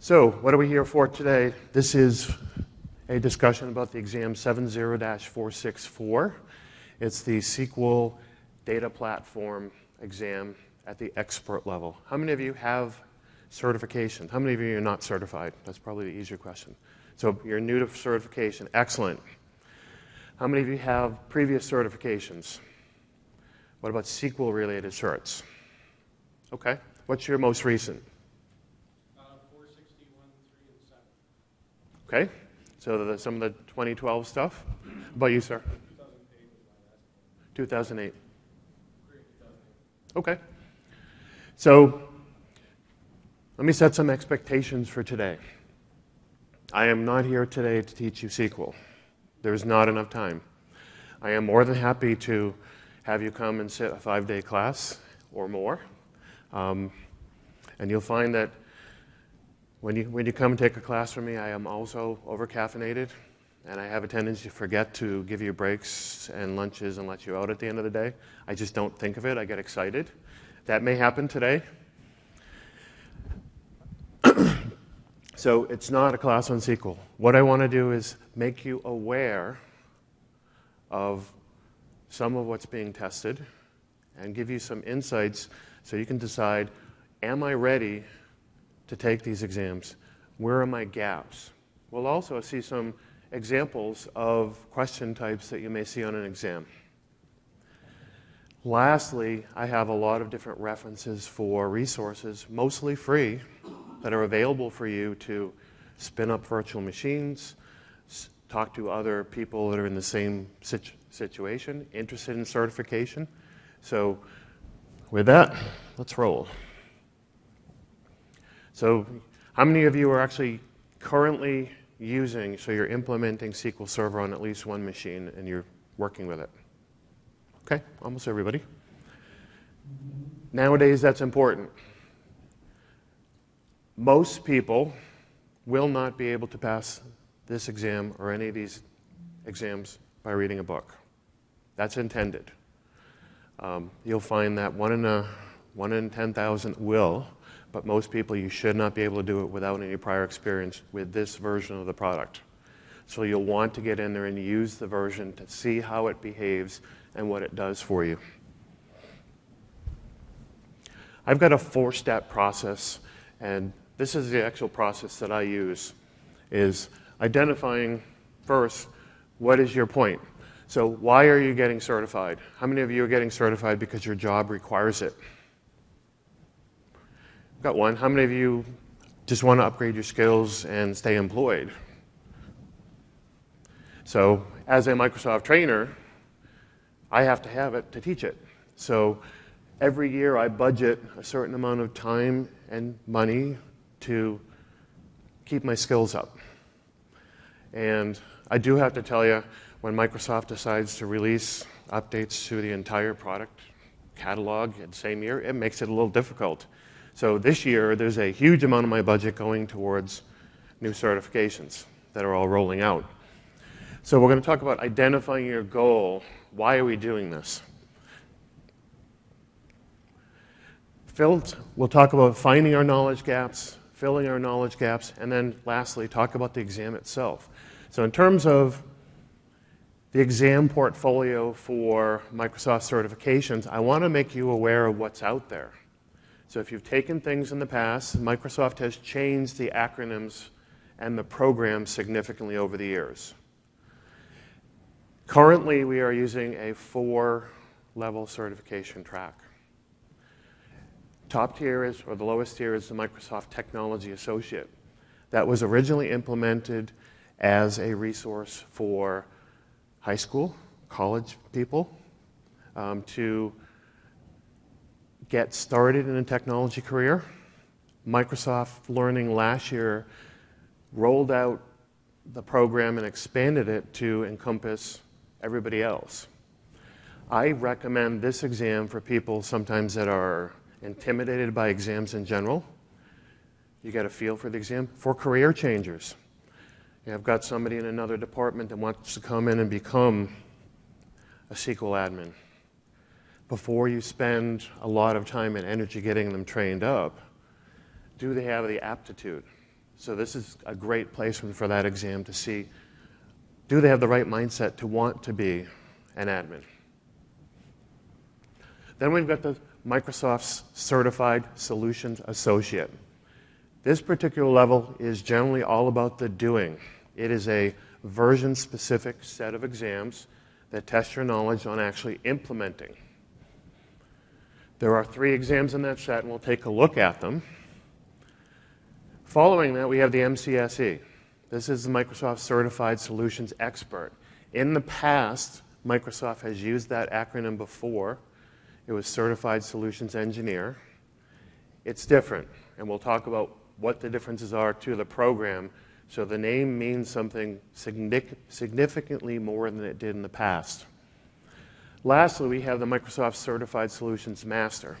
So, what are we here for today? This is a discussion about the exam 70-464. It's the SQL data platform exam at the expert level. How many of you have certification? How many of you are not certified? That's probably the easier question. So, you're new to certification. Excellent. How many of you have previous certifications? What about SQL related certs? Okay. What's your most recent? Uh, 461, 3, and 7. Okay. So the, some of the 2012 stuff. How about you, sir? 2008 was my last one. 2008. Great, 2008. Okay. So let me set some expectations for today. I am not here today to teach you SQL. There's not enough time. I am more than happy to have you come and sit a five day class or more. Um, and you'll find that when you, when you come and take a class from me, I am also over caffeinated. And I have a tendency to forget to give you breaks and lunches and let you out at the end of the day. I just don't think of it. I get excited. That may happen today. so it's not a class on SQL. What I want to do is make you aware of some of what's being tested and give you some insights so you can decide am I ready to take these exams? Where are my gaps? We'll also see some examples of question types that you may see on an exam. Lastly, I have a lot of different references for resources, mostly free, that are available for you to spin up virtual machines, talk to other people that are in the same situ- situation, interested in certification. So, with that, let's roll. So, how many of you are actually currently using, so you're implementing SQL Server on at least one machine and you're working with it? Okay, almost everybody. Nowadays, that's important. Most people will not be able to pass this exam or any of these exams by reading a book. That's intended. Um, you'll find that one in, a, one in 10,000 will, but most people you should not be able to do it without any prior experience with this version of the product. So you'll want to get in there and use the version to see how it behaves and what it does for you. I've got a four-step process, and this is the actual process that I use, is identifying first, what is your point? So why are you getting certified? How many of you are getting certified because your job requires it? Got one. How many of you just want to upgrade your skills and stay employed? So, as a Microsoft trainer, I have to have it to teach it. So, every year I budget a certain amount of time and money to keep my skills up. And I do have to tell you, when Microsoft decides to release updates to the entire product catalog in the same year, it makes it a little difficult. So this year, there's a huge amount of my budget going towards new certifications that are all rolling out. So we're going to talk about identifying your goal. Why are we doing this? Filled, we'll talk about finding our knowledge gaps, filling our knowledge gaps, and then lastly, talk about the exam itself. So, in terms of the exam portfolio for Microsoft certifications, I want to make you aware of what's out there. So if you've taken things in the past, Microsoft has changed the acronyms and the programs significantly over the years. Currently, we are using a four level certification track. Top tier is, or the lowest tier is the Microsoft Technology Associate. That was originally implemented as a resource for high school, college people um, to get started in a technology career. Microsoft Learning last year rolled out the program and expanded it to encompass everybody else. I recommend this exam for people sometimes that are intimidated by exams in general. You get a feel for the exam. For career changers, you have got somebody in another department that wants to come in and become a SQL admin before you spend a lot of time and energy getting them trained up, do they have the aptitude? So this is a great placement for that exam to see do they have the right mindset to want to be an admin? Then we've got the Microsoft's Certified Solutions Associate. This particular level is generally all about the doing. It is a version specific set of exams that test your knowledge on actually implementing. There are three exams in that set, and we'll take a look at them. Following that, we have the MCSE. This is the Microsoft Certified Solutions Expert. In the past, Microsoft has used that acronym before. It was Certified Solutions Engineer. It's different, and we'll talk about what the differences are to the program. So the name means something significantly more than it did in the past. Lastly, we have the Microsoft Certified Solutions Master.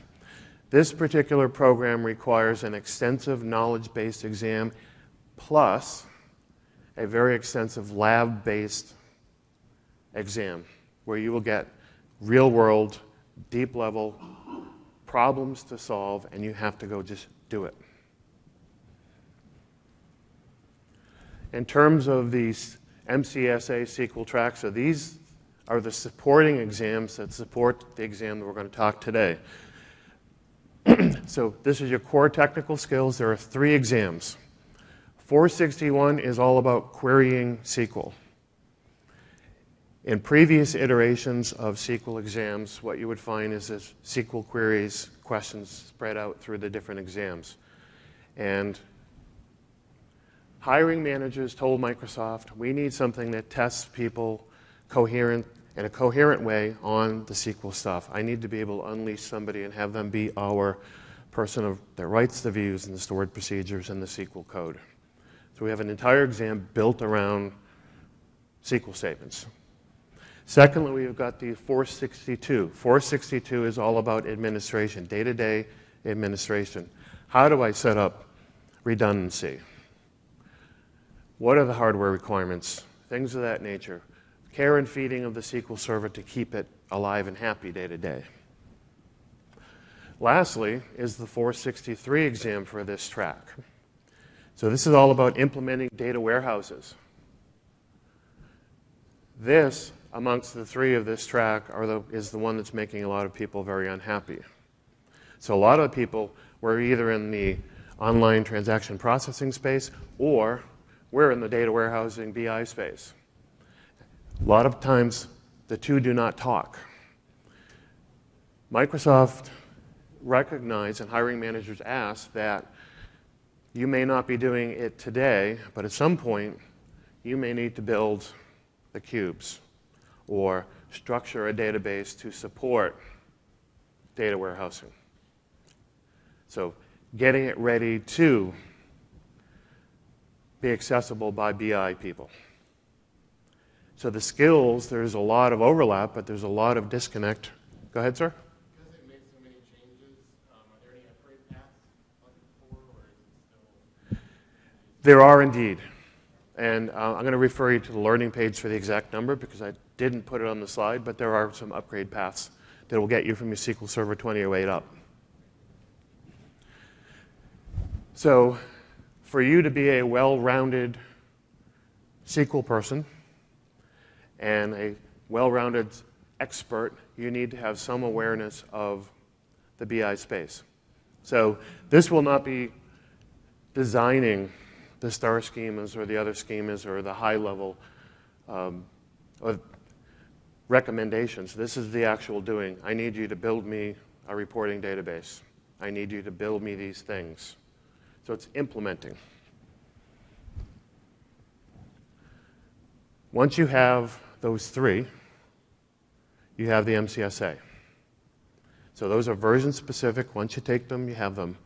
This particular program requires an extensive knowledge based exam plus a very extensive lab based exam where you will get real world, deep level problems to solve, and you have to go just do it. In terms of these MCSA SQL tracks, so these are the supporting exams that support the exam that we're going to talk today. so this is your core technical skills. There are three exams. 461 is all about querying SQL. In previous iterations of SQL exams, what you would find is this SQL queries questions spread out through the different exams. And hiring managers told Microsoft, we need something that tests people coherent in a coherent way on the SQL stuff. I need to be able to unleash somebody and have them be our person of, that writes the views and the stored procedures and the SQL code. So we have an entire exam built around SQL statements. Secondly, we've got the 462. 462 is all about administration, day to day administration. How do I set up redundancy? What are the hardware requirements? Things of that nature care and feeding of the SQL Server to keep it alive and happy day to day. Lastly, is the 463 exam for this track. So, this is all about implementing data warehouses. This, amongst the three of this track, the, is the one that's making a lot of people very unhappy. So, a lot of people were either in the online transaction processing space or we're in the data warehousing BI space. A lot of times, the two do not talk. Microsoft recognized and hiring managers ask that you may not be doing it today, but at some point, you may need to build the cubes or structure a database to support data warehousing. So, getting it ready to be accessible by BI people. So the skills, there's a lot of overlap, but there's a lot of disconnect. Go ahead, sir. Because it made so many changes, um, are there any upgrade paths before, or is it still? There are indeed. And uh, I'm going to refer you to the learning page for the exact number because I didn't put it on the slide, but there are some upgrade paths that will get you from your SQL Server 2008 up. So, for you to be a well rounded SQL person, and a well rounded expert, you need to have some awareness of the BI space. So this will not be designing the star schemas or the other schemas or the high level um, recommendations. This is the actual doing. I need you to build me a reporting database. I need you to build me these things. So it's implementing. Once you have those three, you have the MCSA. So those are version specific. Once you take them, you have them.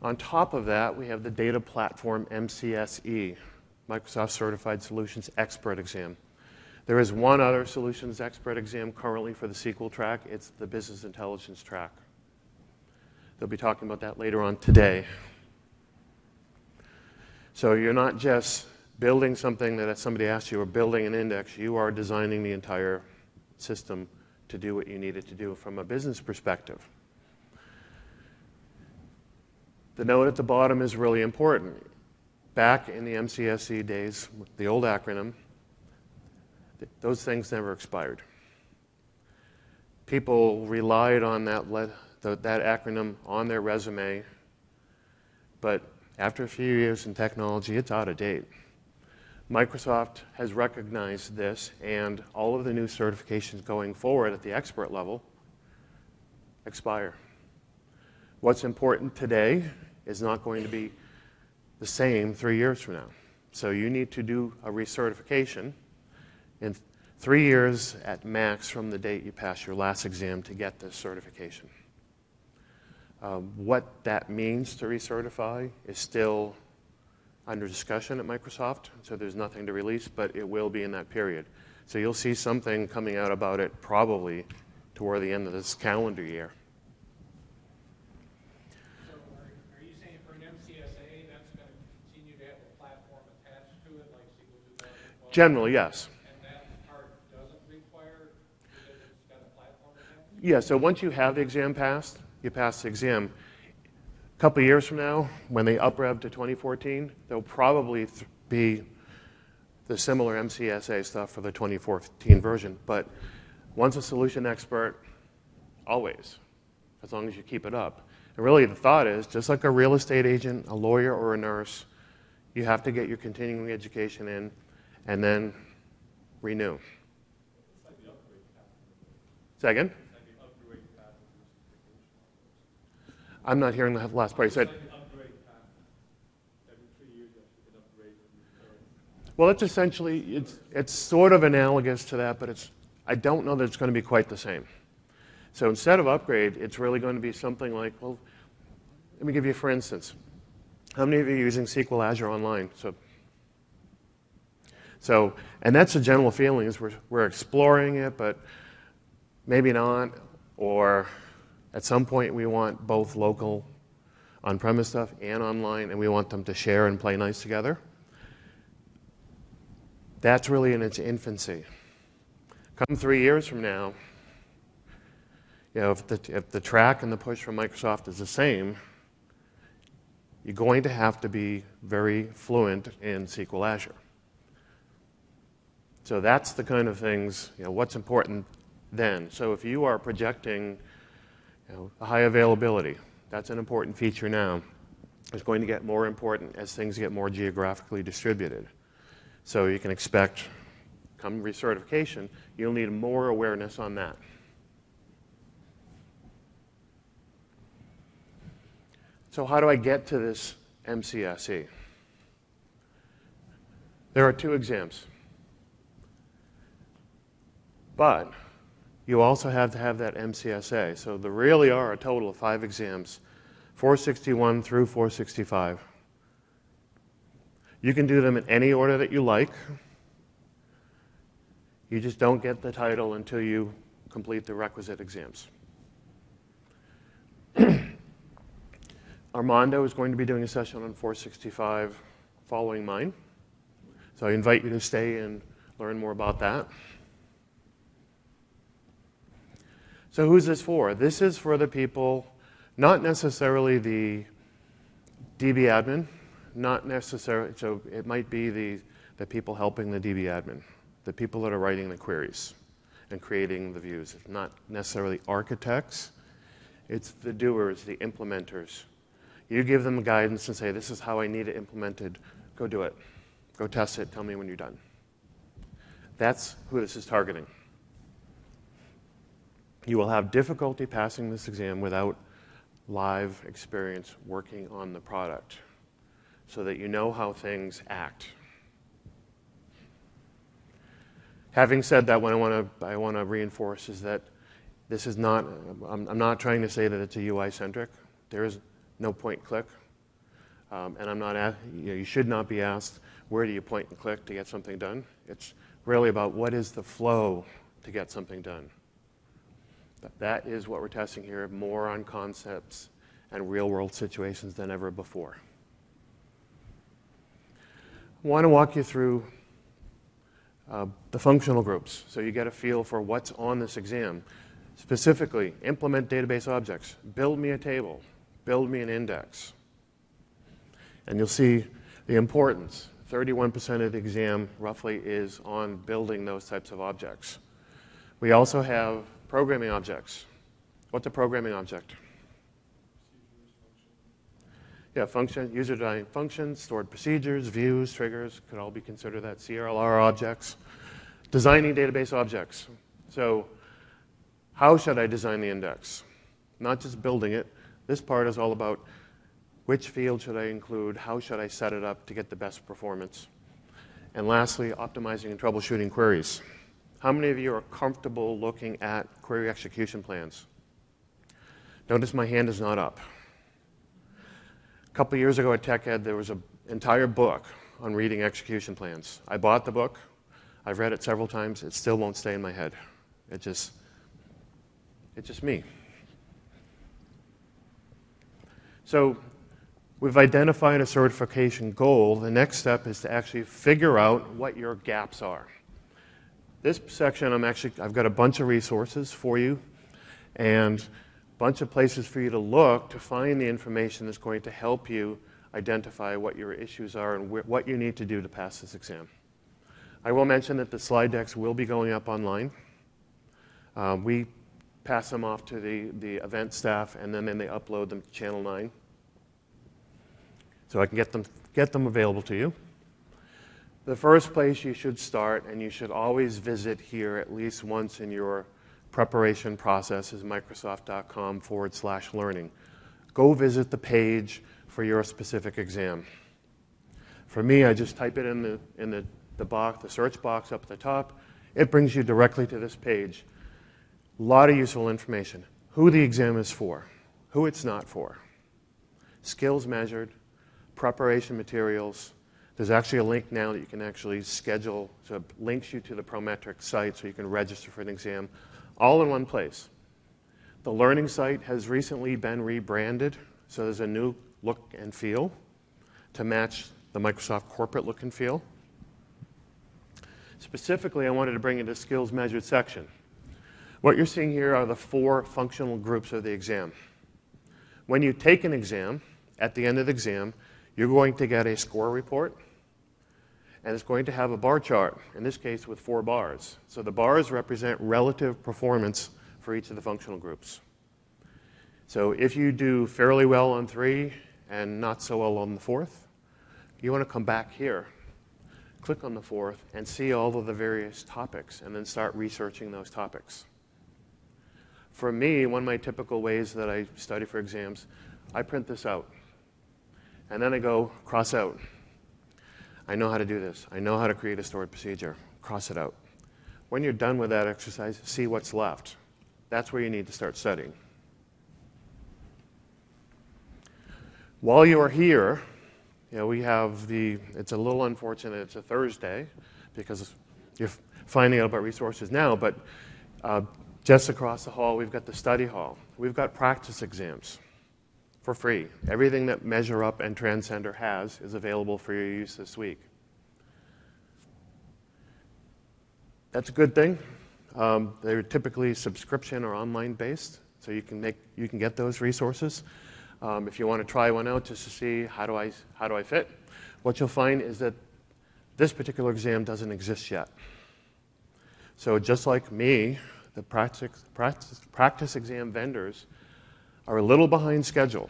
On top of that, we have the data platform MCSE, Microsoft Certified Solutions Expert Exam. There is one other solutions expert exam currently for the SQL track. It's the business intelligence track. They'll be talking about that later on today. So you're not just building something that if somebody asks you or building an index, you are designing the entire system to do what you need it to do from a business perspective. The note at the bottom is really important. back in the MCSE days, the old acronym, th- those things never expired. People relied on that, the, that acronym on their resume, but after a few years in technology, it's out of date. Microsoft has recognized this, and all of the new certifications going forward at the expert level expire. What's important today is not going to be the same three years from now. So you need to do a recertification in three years at max from the date you pass your last exam to get this certification. Um, what that means to recertify is still under discussion at Microsoft, so there's nothing to release, but it will be in that period. So you'll see something coming out about it probably toward the end of this calendar year. So are, are you saying for an MCSA, that's gonna continue to have a platform attached to it, like SQL two thousand twelve? Generally, yes. And that part doesn't require, it's got a platform attached? Yeah, so once you have the exam passed, you pass the exam. A couple years from now, when they uprev to 2014, there'll probably th- be the similar MCSA stuff for the 2014 version. But once a solution expert, always, as long as you keep it up. And really, the thought is just like a real estate agent, a lawyer, or a nurse, you have to get your continuing education in and then renew. Second? I'm not hearing the last part. You said, well, it's essentially, it's, it's sort of analogous to that, but it's, I don't know that it's going to be quite the same. So instead of upgrade, it's really going to be something like, well, let me give you for instance. How many of you are using SQL Azure Online? So, so and that's the general feeling is we're, we're exploring it, but maybe not, or at some point we want both local on-premise stuff and online, and we want them to share and play nice together. That's really in its infancy. Come three years from now, you know, if the, if the track and the push from Microsoft is the same, you're going to have to be very fluent in SQL Azure. So that's the kind of things, you know, what's important then. So if you are projecting you know, high availability, that's an important feature now. It's going to get more important as things get more geographically distributed. So you can expect, come recertification, you'll need more awareness on that. So, how do I get to this MCSE? There are two exams. But you also have to have that MCSA. So there really are a total of five exams 461 through 465. You can do them in any order that you like. You just don't get the title until you complete the requisite exams. Armando is going to be doing a session on 465 following mine. So I invite you to stay and learn more about that. So, who's this for? This is for the people, not necessarily the DB admin, not necessarily, so it might be the, the people helping the DB admin, the people that are writing the queries and creating the views. It's not necessarily architects, it's the doers, the implementers. You give them guidance and say, This is how I need it implemented. Go do it. Go test it. Tell me when you're done. That's who this is targeting. You will have difficulty passing this exam without live experience working on the product so that you know how things act. Having said that, what I want to, I want to reinforce is that this is not, I'm, I'm not trying to say that it's a UI centric. There is no point click. Um, and I'm not, at, you, know, you should not be asked, where do you point and click to get something done? It's really about what is the flow to get something done. That is what we're testing here, more on concepts and real world situations than ever before. I want to walk you through uh, the functional groups so you get a feel for what's on this exam. Specifically, implement database objects, build me a table, build me an index. And you'll see The importance 31% of the exam, roughly, is on building those types of objects. We also have programming objects. What's a programming object? Yeah, function, user-defined functions, stored procedures, views, triggers could all be considered that. CLR objects. Designing database objects. So, how should I design the index? Not just building it. This part is all about which field should I include, how should I set it up to get the best performance. And lastly, optimizing and troubleshooting queries. How many of you are comfortable looking at query execution plans? Notice my hand is not up. A couple years ago at TechEd, there was an entire book on reading execution plans. I bought the book. I've read it several times. It still won't stay in my head. It just, it's just me. So we've identified a certification goal. The next step is to actually figure out what your gaps are. This section, I'm actually, I've got a bunch of resources for you and a bunch of places for you to look to find the information that's going to help you identify what your issues are and wh- what you need to do to pass this exam. I will mention that the slide decks will be going up online. Um, we pass them off to the, the event staff and then, then they upload them to Channel 9 so I can get them, get them available to you. The first place you should start, and you should always visit here at least once in your preparation process, is Microsoft.com forward slash learning. Go visit the page for your specific exam. For me, I just type it in the, in the, the box, the search box up at the top. It brings you directly to this page. A lot of useful information. Who the exam is for, who it's not for, skills measured, preparation materials. There's actually a link now that you can actually schedule, so it links you to the Prometric site so you can register for an exam, all in one place. The learning site has recently been rebranded, so there's a new look and feel to match the Microsoft corporate look and feel. Specifically, I wanted to bring in the skills measured section. What you're seeing here are the four functional groups of the exam. When you take an exam, at the end of the exam, you're going to get a score report, and it's going to have a bar chart, in this case with four bars. So the bars represent relative performance for each of the functional groups. So if you do fairly well on three and not so well on the fourth, you want to come back here, click on the fourth, and see all of the various topics, and then start researching those topics. For me, one of my typical ways that I study for exams, I print this out. And then I go cross out. I know how to do this. I know how to create a stored procedure. Cross it out. When you're done with that exercise, see what's left. That's where you need to start studying. While you are here, you know, we have the, it's a little unfortunate it's a Thursday because you're finding out about resources now, but uh, just across the hall, we've got the study hall. We've got practice exams for free. Everything that MeasureUp and Transcender has is available for your use this week. That's a good thing. Um, they're typically subscription or online based, so you can make you can get those resources. Um, if you want to try one out just to see how do I how do I fit, what you'll find is that this particular exam doesn't exist yet. So just like me, the practice, practice, practice exam vendors are a little behind schedule.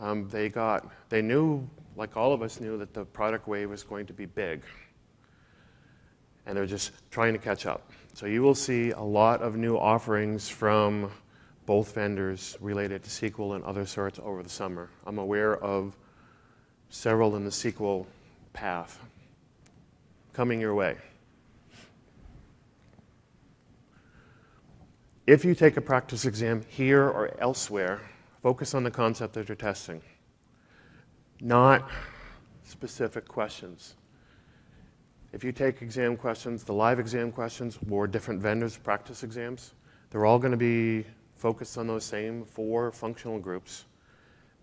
Um, they got, they knew, like all of us knew, that the product wave was going to be big. And they're just trying to catch up. So you will see a lot of new offerings from both vendors related to SQL and other sorts over the summer. I'm aware of several in the SQL path coming your way. If you take a practice exam here or elsewhere, focus on the concept that you're testing, not specific questions. If you take exam questions, the live exam questions, or different vendors' practice exams, they're all going to be focused on those same four functional groups.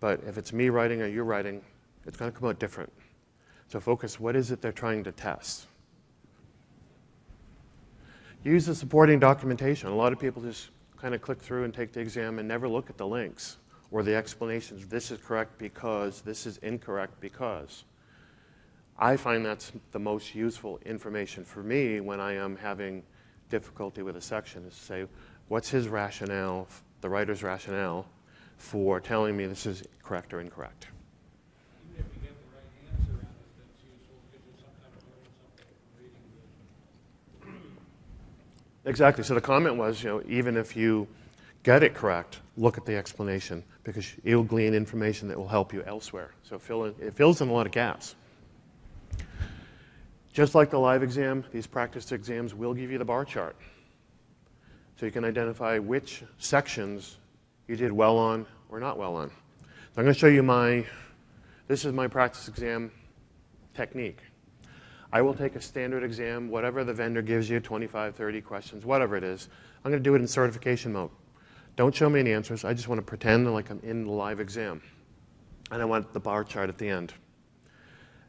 But if it's me writing or you're writing, it's going to come out different. So focus what is it they're trying to test? Use the supporting documentation. A lot of people just kind of click through and take the exam and never look at the links or the explanations. This is correct because, this is incorrect because. I find that's the most useful information for me when I am having difficulty with a section is to say, what's his rationale, the writer's rationale, for telling me this is correct or incorrect? Even if you get the right answer on it, that's useful because you sometimes learn something from reading the Exactly. So the comment was, you know, even if you get it correct, look at the explanation because it will glean information that will help you elsewhere. So fill in, it fills in a lot of gaps. Just like the live exam, these practice exams will give you the bar chart. So you can identify which sections you did well on or not well on. So I'm going to show you my, this is my practice exam technique. I will take a standard exam, whatever the vendor gives you, 25, 30 questions, whatever it is. I'm going to do it in certification mode. Don't show me any answers. I just want to pretend like I'm in the live exam. And I want the bar chart at the end.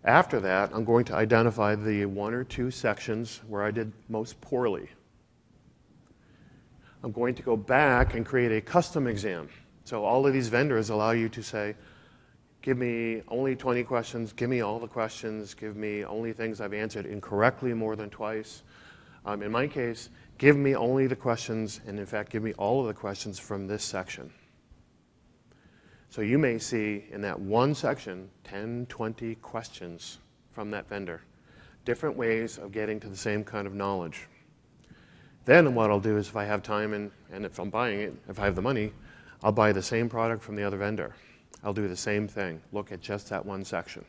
After that, I'm going to identify the one or two sections where I did most poorly. I'm going to go back and create a custom exam. So all of these vendors allow you to say, give me only 20 questions, give me all the questions, give me only things I've answered incorrectly more than twice. Um, in my case, give me only the questions, and in fact, give me all of the questions from this section. So you may see in that one section 10, 20 questions from that vendor, different ways of getting to the same kind of knowledge. Then what I'll do is if I have time and, and if I'm buying it, if I have the money, I'll buy the same product from the other vendor. I'll do the same thing, look at just that one section.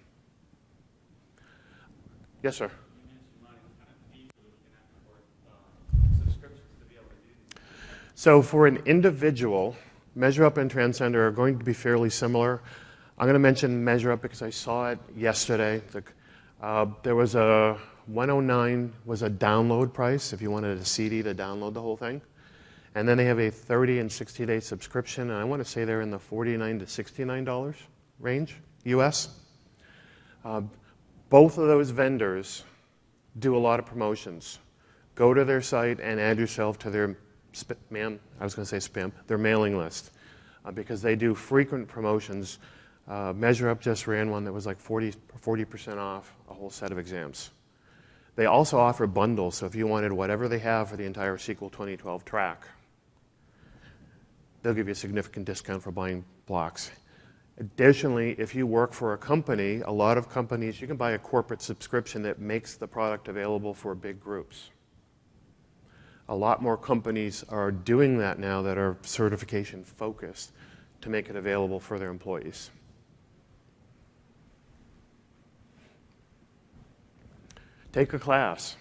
Yes, sir. So for an individual, MeasureUp and Transcender are going to be fairly similar. I'm going to mention MeasureUp because I saw it yesterday. Uh, there was a 109 was a download price if you wanted a CD to download the whole thing. And then they have a 30 and 60 day subscription, and I want to say they're in the 49 to 69 dollars range, US. Uh, both of those vendors do a lot of promotions. Go to their site and add yourself to their sp- I was going to say spam, their mailing list, uh, because they do frequent promotions. Uh, MeasureUp just ran one that was like 40 percent off a whole set of exams. They also offer bundles, so if you wanted whatever they have for the entire SQL 2012 track, they'll give you a significant discount for buying blocks. Additionally, if you work for a company, a lot of companies, you can buy a corporate subscription that makes the product available for big groups. A lot more companies are doing that now that are certification focused to make it available for their employees. Take a class.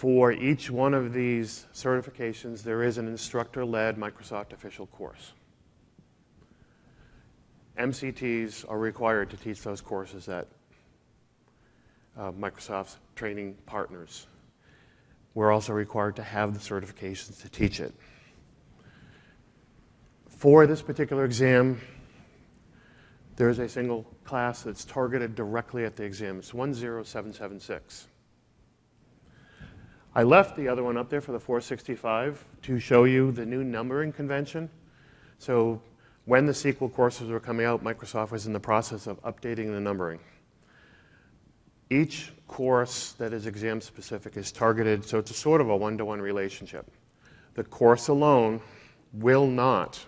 For each one of these certifications, there is an instructor led Microsoft official course. MCTs are required to teach those courses at uh, Microsoft's training partners. We're also required to have the certifications to teach it. For this particular exam, there is a single class that's targeted directly at the exam. It's 10776. I left the other one up there for the 465 to show you the new numbering convention. So when the SQL courses were coming out, Microsoft was in the process of updating the numbering. Each course that is exam specific is targeted, so it's a sort of a one to one relationship. The course alone will not,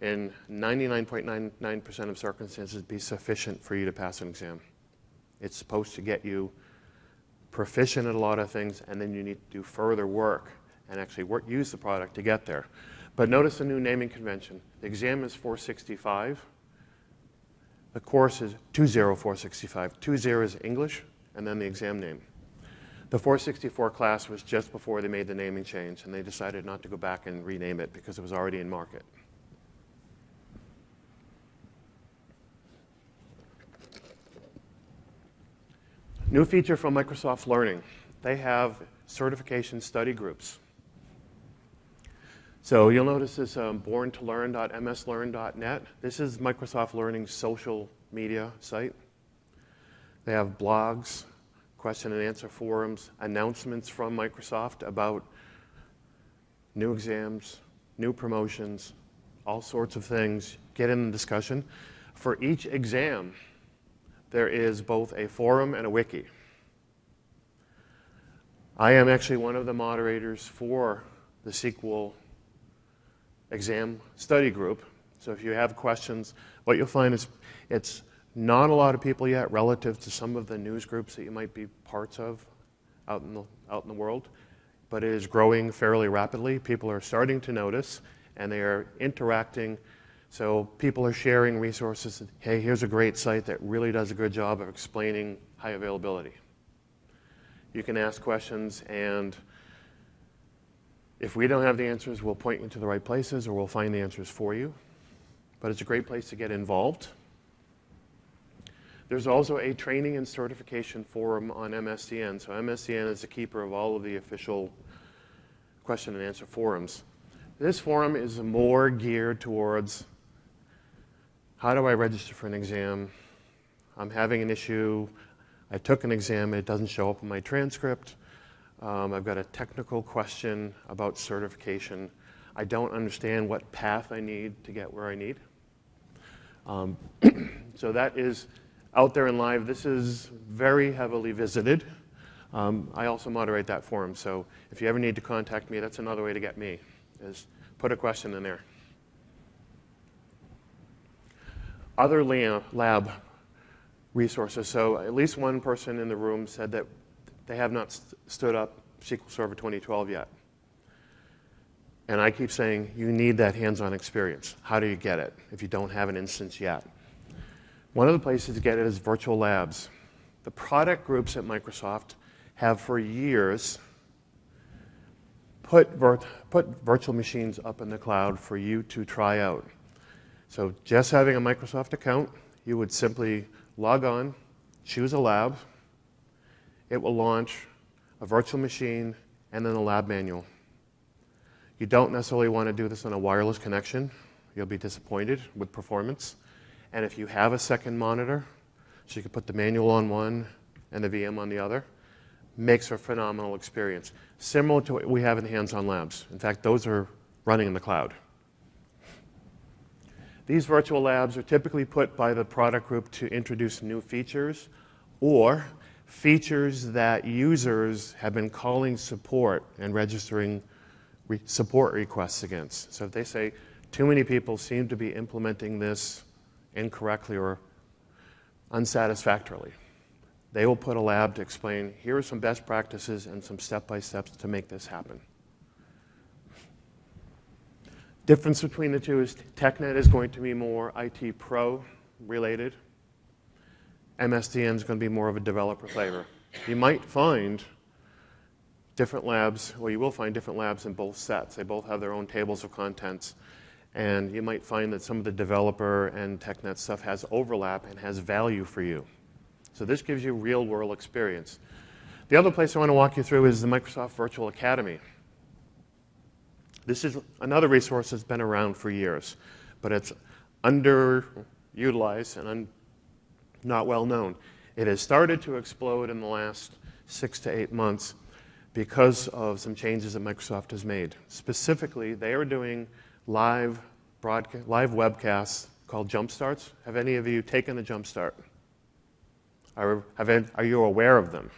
in 99.99% of circumstances, be sufficient for you to pass an exam. It's supposed to get you proficient at a lot of things, and then you need to do further work and actually work, use the product to get there. But notice the new naming convention. The exam is 465. The course is 20465. 20 is English, and then the exam name. The 464 class was just before they made the naming change, and they decided not to go back and rename it because it was already in market. New feature from Microsoft Learning. They have certification study groups. So you'll notice this um, borntolearn.mslearn.net. This is Microsoft Learning's social media site. They have blogs, question and answer forums, announcements from Microsoft about new exams, new promotions, all sorts of things. Get in the discussion. For each exam, there is both a forum and a wiki. I am actually one of the moderators for the SQL exam study group. So if you have questions, what you'll find is it's not a lot of people yet relative to some of the news groups that you might be parts of out in the, out in the world, but it is growing fairly rapidly. People are starting to notice and they are interacting. So people are sharing resources. Hey, here's a great site that really does a good job of explaining high availability. You can ask questions, and if we don't have the answers, we'll point you to the right places or we'll find the answers for you. But it's a great place to get involved. There's also a training and certification forum on MSDN. So MSDN is the keeper of all of the official question and answer forums. This forum is more geared towards how do I register for an exam? I'm having an issue. I took an exam, it doesn't show up in my transcript. Um, I've got a technical question about certification. I don't understand what path I need to get where I need. Um, so that is out there in live. This is very heavily visited. Um, I also moderate that forum, so if you ever need to contact me, that's another way to get me, is put a question in there. Other lab resources. So at least one person in the room said that they have not st- stood up SQL Server 2012 yet. And I keep saying, you need that hands on experience. How do you get it if you don't have an instance yet? One of the places to get it is virtual labs. The product groups at Microsoft have for years put, vir- put virtual machines up in the cloud for you to try out. So, just having a Microsoft account, you would simply log on, choose a lab, it will launch a virtual machine and then a lab manual. You don't necessarily want to do this on a wireless connection, you'll be disappointed with performance. And if you have a second monitor, so you can put the manual on one and the VM on the other, makes for a phenomenal experience. Similar to what we have in hands on labs. In fact, those are running in the cloud. These virtual labs are typically put by the product group to introduce new features or features that users have been calling support and registering re- support requests against. So if they say, too many people seem to be implementing this incorrectly or unsatisfactorily, they will put a lab to explain here are some best practices and some step by steps to make this happen. Difference between the two is TechNet is going to be more IT pro related. MSDN is going to be more of a developer flavor. You might find different labs, well, you will find different labs in both sets. They both have their own tables of contents. And you might find that some of the developer and TechNet stuff has overlap and has value for you. So this gives you real world experience. The other place I want to walk you through is the Microsoft Virtual Academy. This is another resource that's been around for years, but it's underutilized and un- not well known. It has started to explode in the last six to eight months because of some changes that Microsoft has made. Specifically, they are doing live broadcast, live webcasts called Jumpstarts. Have any of you taken a Jumpstart? Are, have, are you aware of them?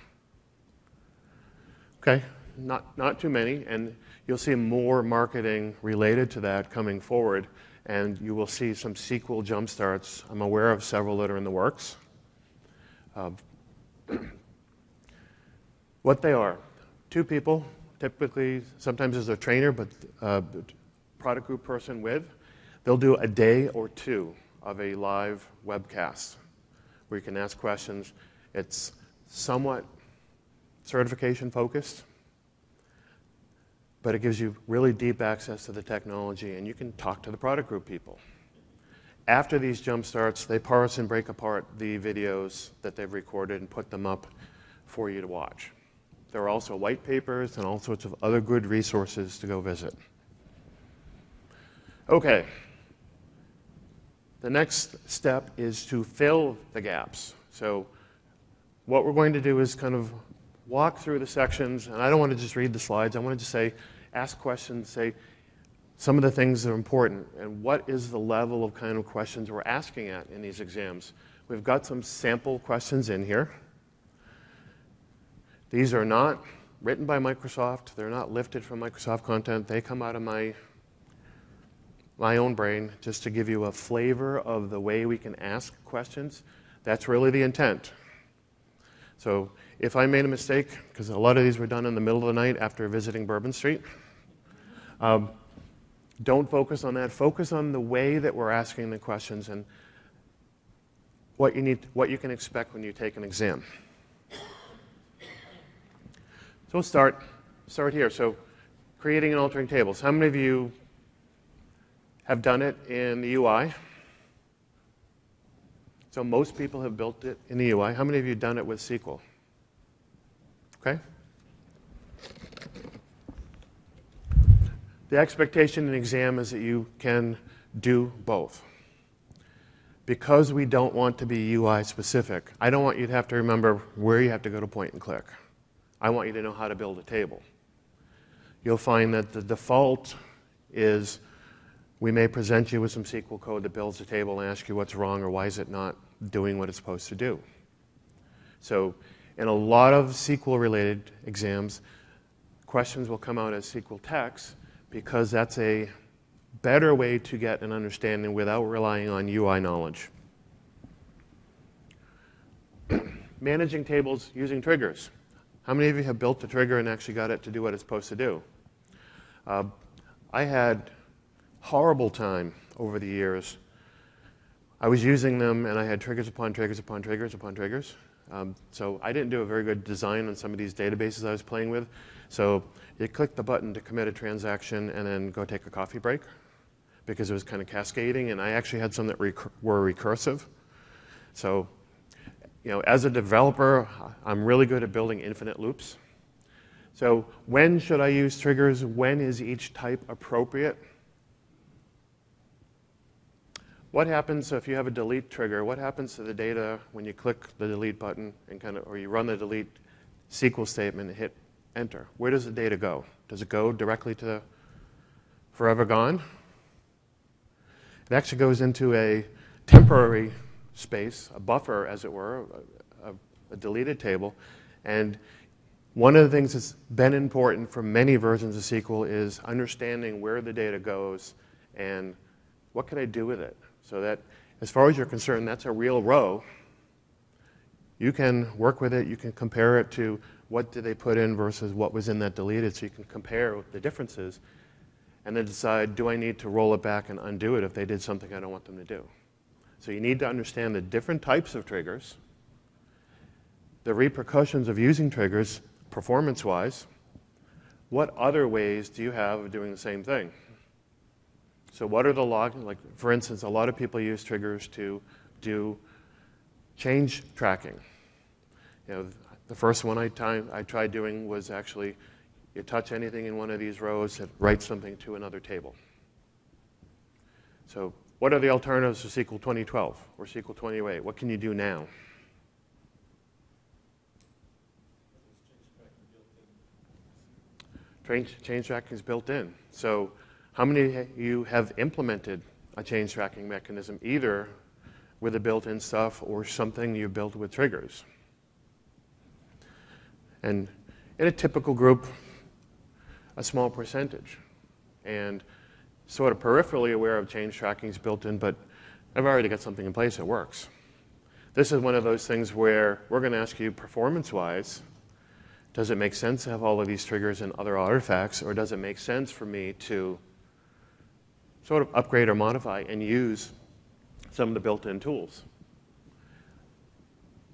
Okay, not, not too many, and you'll see more marketing related to that coming forward, and you will see some SQL jumpstarts. I'm aware of several that are in the works. Uh, what they are two people, typically, sometimes as a trainer, but a product group person with. They'll do a day or two of a live webcast where you can ask questions. It's somewhat certification focused but it gives you really deep access to the technology, and you can talk to the product group people. After these jump starts, they parse and break apart the videos that they've recorded and put them up for you to watch. There are also white papers and all sorts of other good resources to go visit. Okay. The next step is to fill the gaps. So, what we're going to do is kind of walk through the sections, and I don't want to just read the slides. I want to just say, ask questions, say some of the things that are important, and what is the level of kind of questions we're asking at in these exams. we've got some sample questions in here. These are not written by Microsoft. They're not lifted from Microsoft content. They come out of my, my own brain just to give you a flavor of the way we can ask questions. That's really the intent. So if I made a mistake, because a lot of these were done in the middle of the night after visiting Bourbon Street, um, don't focus on that. Focus on the way that we're asking the questions and what you, need, what you can expect when you take an exam. So we'll start, start here. So creating and altering tables. How many of you have done it in the UI? So most people have built it in the UI. How many of you have done it with SQL? Okay? The expectation in exam is that you can do both. Because we don't want to be UI specific, I don't want you to have to remember where you have to go to point and click. I want you to know how to build a table. You'll find that the default is we may present you with some SQL code that builds a table and ask you what's wrong or why is it not doing what it's supposed to do. So, in a lot of SQL related exams, questions will come out as SQL text because that's a better way to get an understanding without relying on UI knowledge. Managing tables using triggers. How many of you have built a trigger and actually got it to do what it's supposed to do? Uh, I had horrible time over the years. I was using them and I had triggers upon triggers upon triggers upon triggers. Um, so I didn't do a very good design on some of these databases I was playing with. So you click the button to commit a transaction and then go take a coffee break because it was kind of cascading and I actually had some that were recursive. So you know, as a developer, I'm really good at building infinite loops. So when should I use triggers? When is each type appropriate? What happens if you have a delete trigger? What happens to the data when you click the delete button and kind of, or you run the delete SQL statement and hit enter? Where does the data go? Does it go directly to the forever gone? It actually goes into a temporary space, a buffer, as it were, a, a, deleted table. And one of the things that's been important for many versions of SQL is understanding where the data goes and what can I do with it. So that, as far as you're concerned, that's a real row. You can work with it, you can compare it to what did they put in versus what was in that deleted, so you can compare the differences and then decide do I need to roll it back and undo it if they did something I don't want them to do. So you need to understand the different types of triggers, the repercussions of using triggers performance wise. What other ways do you have of doing the same thing? So, what are the log? Like, for instance, a lot of people use triggers to do change tracking. You know, the first one I, tried doing was actually you touch anything in one of these rows, it writes something to another table. So, what are the alternatives to SQL 2012 or SQL 28? What can you do now? Change, change tracking is built in. So, how many of you have implemented a change tracking mechanism either with the built in stuff or something you built with triggers? And in a typical group, a small percentage. And sort of peripherally aware of change tracking is built in, but I've already got something in place that works. This is one of those things where we're going to ask you performance wise, does it make sense to have all of these triggers and other artifacts, or does it make sense for me to sort of upgrade or modify and use some of the built in tools?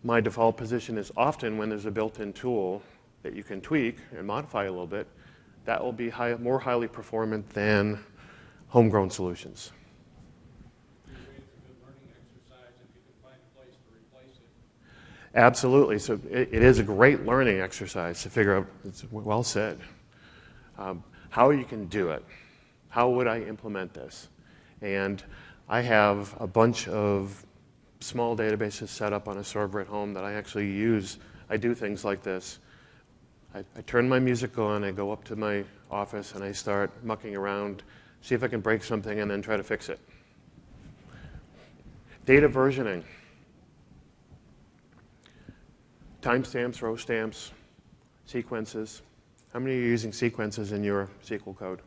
My default position is often when there's a built in tool that you can tweak and modify a little bit, that will be high, more highly performant than homegrown solutions. Absolutely. So it, it is a great learning exercise to figure out, it's well said, um, how you can do it. How would I implement this? And I have a bunch of small databases set up on a server at home that I actually use. I do things like this. I, I turn my music on, I go up to my office, and I start mucking around see if I can break something, and then try to fix it. Data versioning. timestamps, row stamps, sequences. How many are using sequences in your SQL code?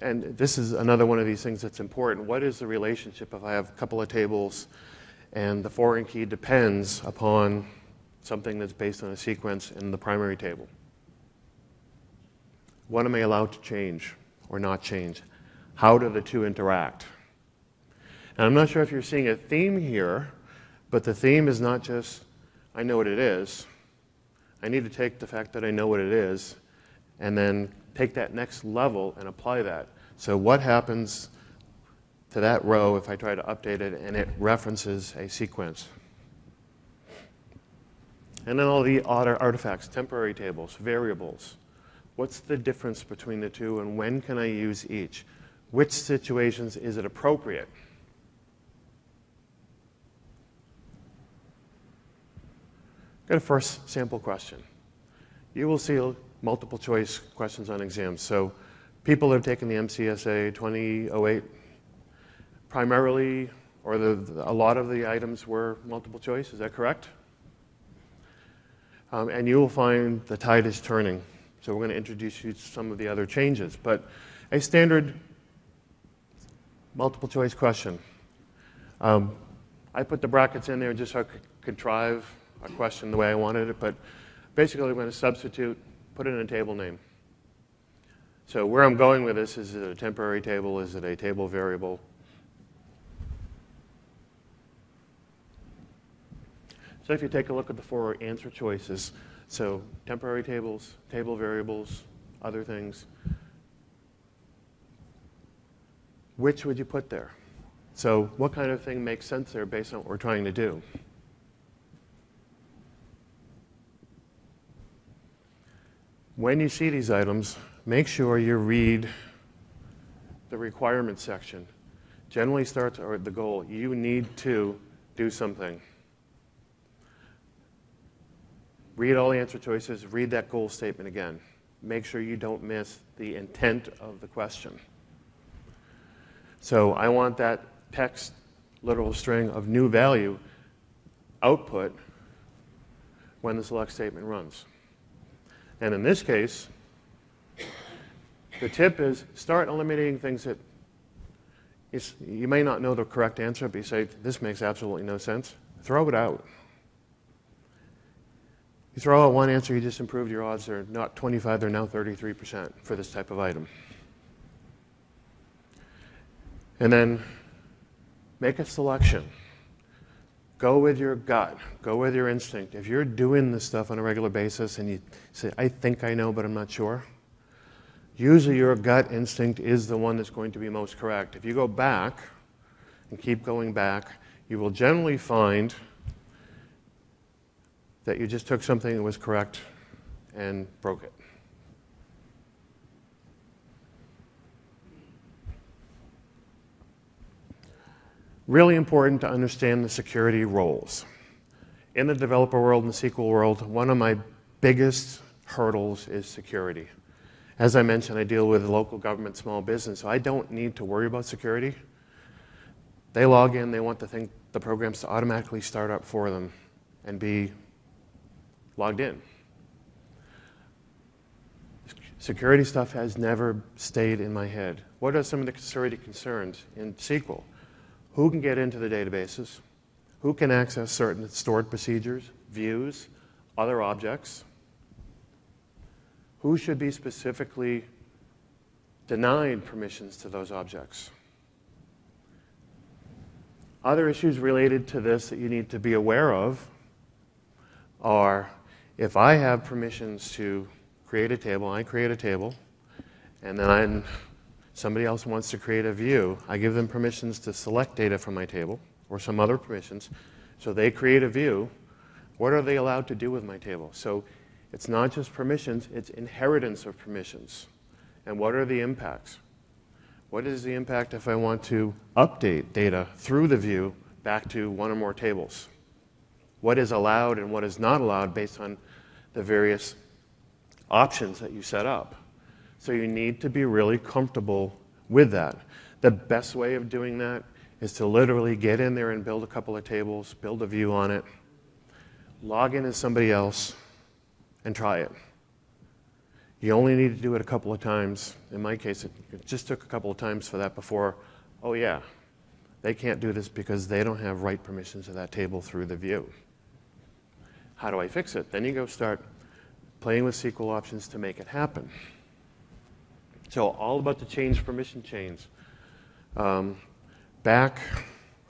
And, this is another one of these things that's important. What is the relationship if I have a couple of tables and the foreign key depends upon something that's based on a sequence in the primary table? What am I allowed to change or not change? How do the two interact? And I'm not sure if you're seeing a theme here, but the theme is not just, I know what it is. I need to take the fact that I know what it is and then take that next level and apply that. So, what happens to that row if I try to update it and it references a sequence? And then all the other artifacts, temporary tables, variables. What's the difference between the two and when can I use each? Which situations is it appropriate? Got a first sample question. You will see multiple choice questions on exams. So people have taken the MCSA 2008 primarily, or the, a lot of the items were multiple choice. Is that correct? Um, and you will find the tide is turning. So we're going to introduce you to some of the other changes. But a standard multiple choice question. Um, I put the brackets in there just so I could contrive a question the way I wanted it, but basically I'm going to substitute, put in a table name. So where I'm going with this, is it a temporary table? Is it a table variable? So if you take a look at the four answer choices, so temporary tables, table variables, other things, which would you put there? So what kind of thing makes sense there based on what we're trying to do? When you see these items, make sure you read the requirements section. Generally starts at the goal. You need to do something. Read all the answer choices, read that goal statement again. Make sure you don't miss the intent of the question. So I want that text literal string of new value output when the select statement runs. And in this case, the tip is start eliminating things that you may not know the correct answer, but you say, this makes absolutely no sense. Throw it out. You throw out one answer, you just improved your odds. They're not 25, they're now 33% for this type of item. And then make a selection. Go with your gut. Go with your instinct. If you're doing this stuff on a regular basis and you say, I think I know, but I'm not sure, usually your gut instinct is the one that's going to be most correct. If you go back and keep going back, you will generally find that you just took something that was correct and broke it. Really important to understand the security roles. In the developer world and the SQL world, one of my biggest hurdles is security. As I mentioned, I deal with local government, small business, so I don't need to worry about security. They log in, they want the, thing, the programs to automatically start up for them and be logged in. Security stuff has never stayed in my head. What are some of the security concerns in SQL? Who can get into the databases, who can access certain stored procedures, views, other objects, who should be specifically denied permissions to those objects. Other issues related to this that you need to be aware of are if I have permissions to create a table, I create a table, and then I'm Somebody else wants to create a view. I give them permissions to select data from my table or some other permissions. So they create a view. What are they allowed to do with my table? So it's not just permissions, it's inheritance of permissions. And what are the impacts? What is the impact if I want to update data through the view back to one or more tables? What is allowed and what is not allowed based on the various options that you set up? So you need to be really comfortable with that. The best way of doing that is to literally get in there and build a couple of tables, build a view on it, log in as somebody else, and try it. You only need to do it a couple of times. In my case, it, just took a couple of times for that before, oh yeah, they can't do this because they don't have write permissions to that table through the view. How do I fix it? Then you go start playing with SQL options to make it happen. So all about the change permission chains. Um, back,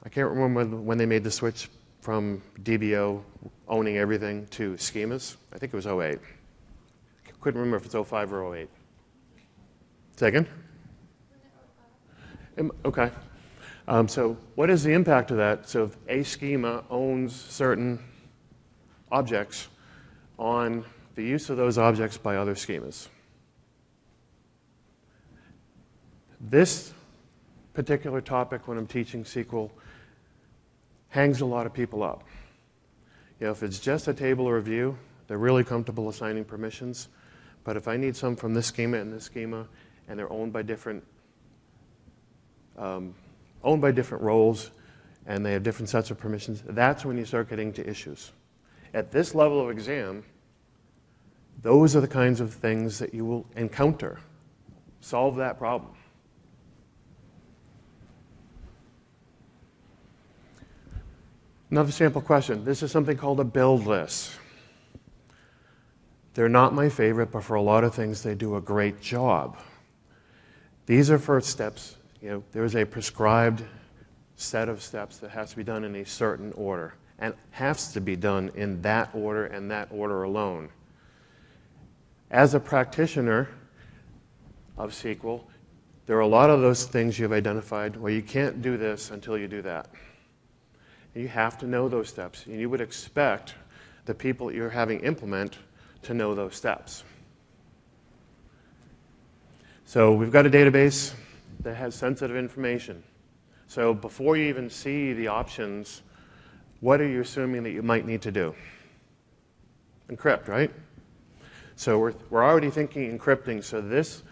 I can't remember when, they made the switch from DBO owning everything to schemas. I think it was 08. Couldn't remember if it's 05 or 08. Second? Okay. Um, so what is the impact of that? So if a schema owns certain objects on the use of those objects by other schemas. This particular topic, when I'm teaching SQL, hangs a lot of people up. You know, if it's just a table or a view, they're really comfortable assigning permissions. But if I need some from this schema and this schema, and they're owned by different um, owned by different roles, and they have different sets of permissions, that's when you start getting to issues. At this level of exam, those are the kinds of things that you will encounter. Solve that problem. Another sample question. This is something called a build list. They're not my favorite, but for a lot of things, they do a great job. These are first steps. You know, there is a prescribed set of steps that has to be done in a certain order and has to be done in that order and that order alone. As a practitioner of SQL, there are a lot of those things you've identified where you can't do this until you do that. You have to know those steps, and you would expect the people that you're having implement to know those steps. So we've got a database that has sensitive information. So before you even see the options, what are you assuming that you might need to do? Encrypt, right? So we're, we're already thinking encrypting, so this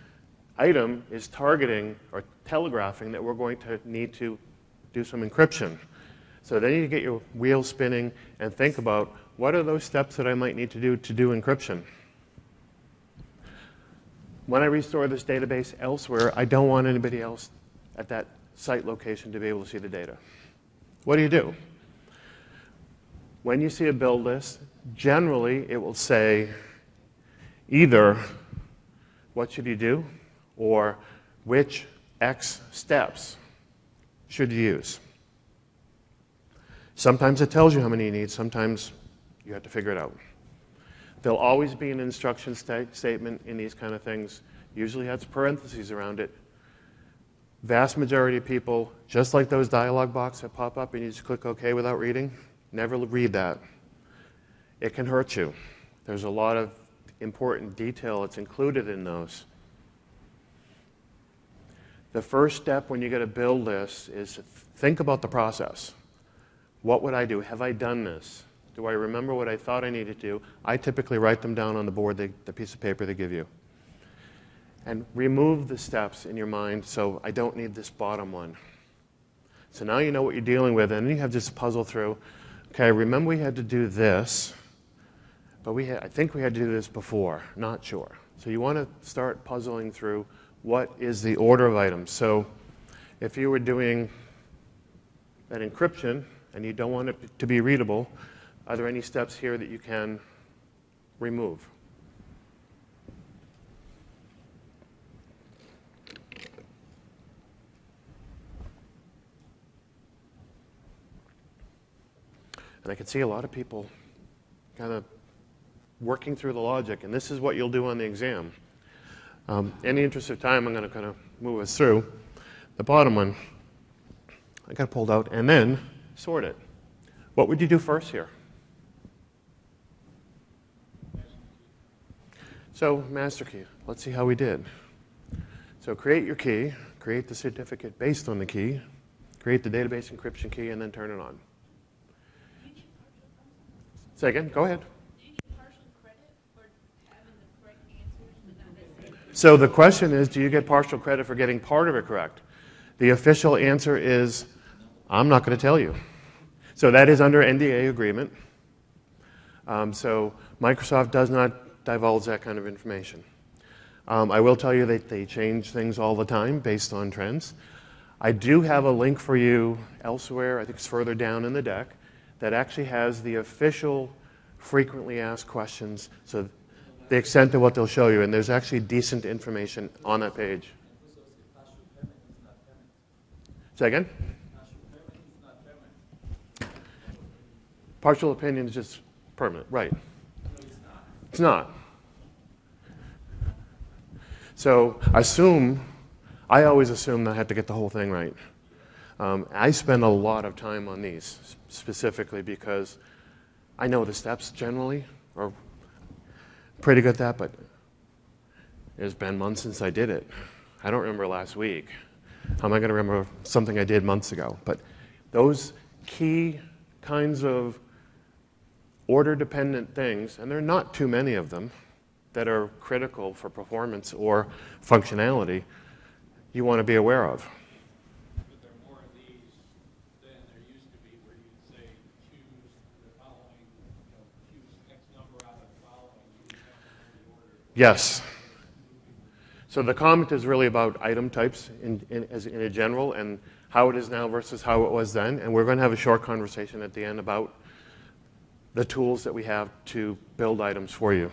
item is targeting or telegraphing that we're going to need to do some encryption. So then you get your wheels spinning and think about what are those steps that I might need to do to do encryption. When I restore this database elsewhere, I don't want anybody else at that site location to be able to see the data. What do you do? When you see a build list, generally it will say either what should you do or which X steps should you use. Sometimes it tells you how many you need, sometimes you have to figure it out. There'll always be an instruction sta- statement in these kind of things, usually has parentheses around it. Vast majority of people, just like those dialog boxes that pop up and you just click OK without reading, never read that. It can hurt you. There's a lot of important detail that's included in those. The first step when you get a build list is think about the process. What would I do? Have I done this? Do I remember what I thought I needed to do? I typically write them down on the board, they, the piece of paper they give you. And remove the steps in your mind so I don't need this bottom one. So now you know what you're dealing with, and then you have this puzzle through. Okay, remember we had to do this, but we had, I think we had to do this before, not sure. So you want to start puzzling through what is the order of items. So if you were doing an encryption and you don't want it to be readable, are there any steps here that you can remove? And I can see a lot of people kind of working through the logic, and this is what you'll do on the exam. Um, in the interest of time, I'm going to kind of move us through. The bottom one, I got pulled out, and then sort it. What would you do first here? So, master key. Let's see how we did. So, create your key, create the certificate based on the key, create the database encryption key, and then turn it on. Say again, go ahead. So the question is do you get partial credit for getting part of it correct? The official answer is I'm not going to tell you. So that is under NDA agreement. Um, so Microsoft does not divulge that kind of information. Um, I will tell you that they change things all the time based on trends. I do have a link for you elsewhere, I think it's further down in the deck, that actually has the official frequently asked questions, so the extent of what they'll show you, and there's actually decent information on that page. Say again? Partial opinion is just permanent, right? It's not. So I assume, I always assume that I have to get the whole thing right. Um, I spend a lot of time on these specifically because I know the steps generally, or pretty good at that, but it's been months since I did it. I don't remember last week. How am I going to remember something I did months ago? But those key kinds of order dependent things, and there are not too many of them that are critical for performance or functionality, you want to be aware of. But there are more of these than there used to be, where you'd say, choose the following, you know, choose X number out of the following, you would have them in the order. Yes. So the comment is really about item types in, in, as in a general and how it is now versus how it was then. And we're going to have a short conversation at the end about the tools that we have to build items for you.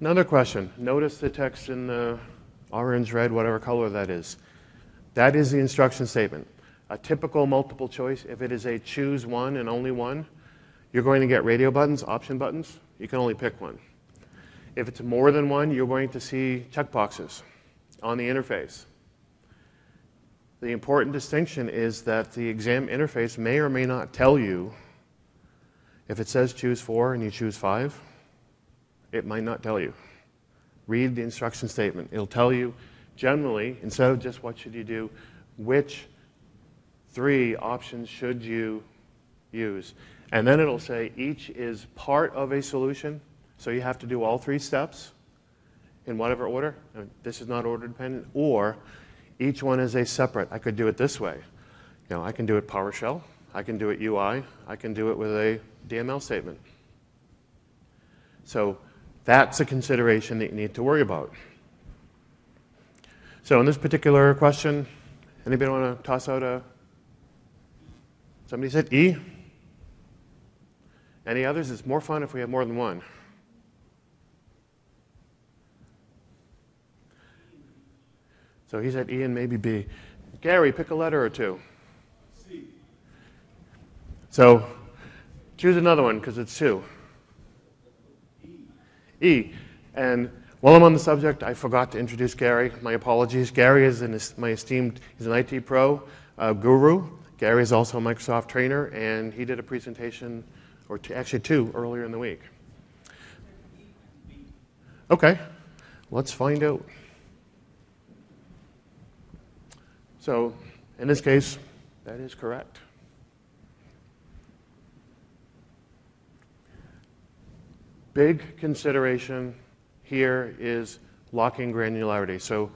Another question. Notice the text in the orange, red, whatever color that is. That is the instruction statement. A typical multiple choice, if it is a choose one and only one, you're going to get radio buttons, option buttons. You can only pick one. If it's more than one, you're going to see checkboxes on the interface. The important distinction is that the exam interface may or may not tell you if it says choose four and you choose five, it might not tell you. Read the instruction statement. It'll tell you generally, instead of just what should you do, which three options should you use. And then it'll say each is part of a solution, so you have to do all three steps in whatever order. This is not order dependent. Or each one is a separate. I could do it this way. You know, I can do it PowerShell. I can do it UI. I can do it with a DML statement. So that's a consideration that you need to worry about. So in this particular question, anybody want to toss out a? Somebody said E. Any others? It's more fun if we have more than one. So he said E and maybe B. Gary, pick a letter or two. C. So choose another one because it's two. E. And while I'm on the subject, I forgot to introduce Gary. My apologies. Gary is an, my esteemed, he's an IT pro uh, guru. Gary is also a Microsoft trainer, and he did a presentation, or actually two, earlier in the week. Okay, let's find out. So, in this case, that is correct. Big consideration here is locking granularity. So,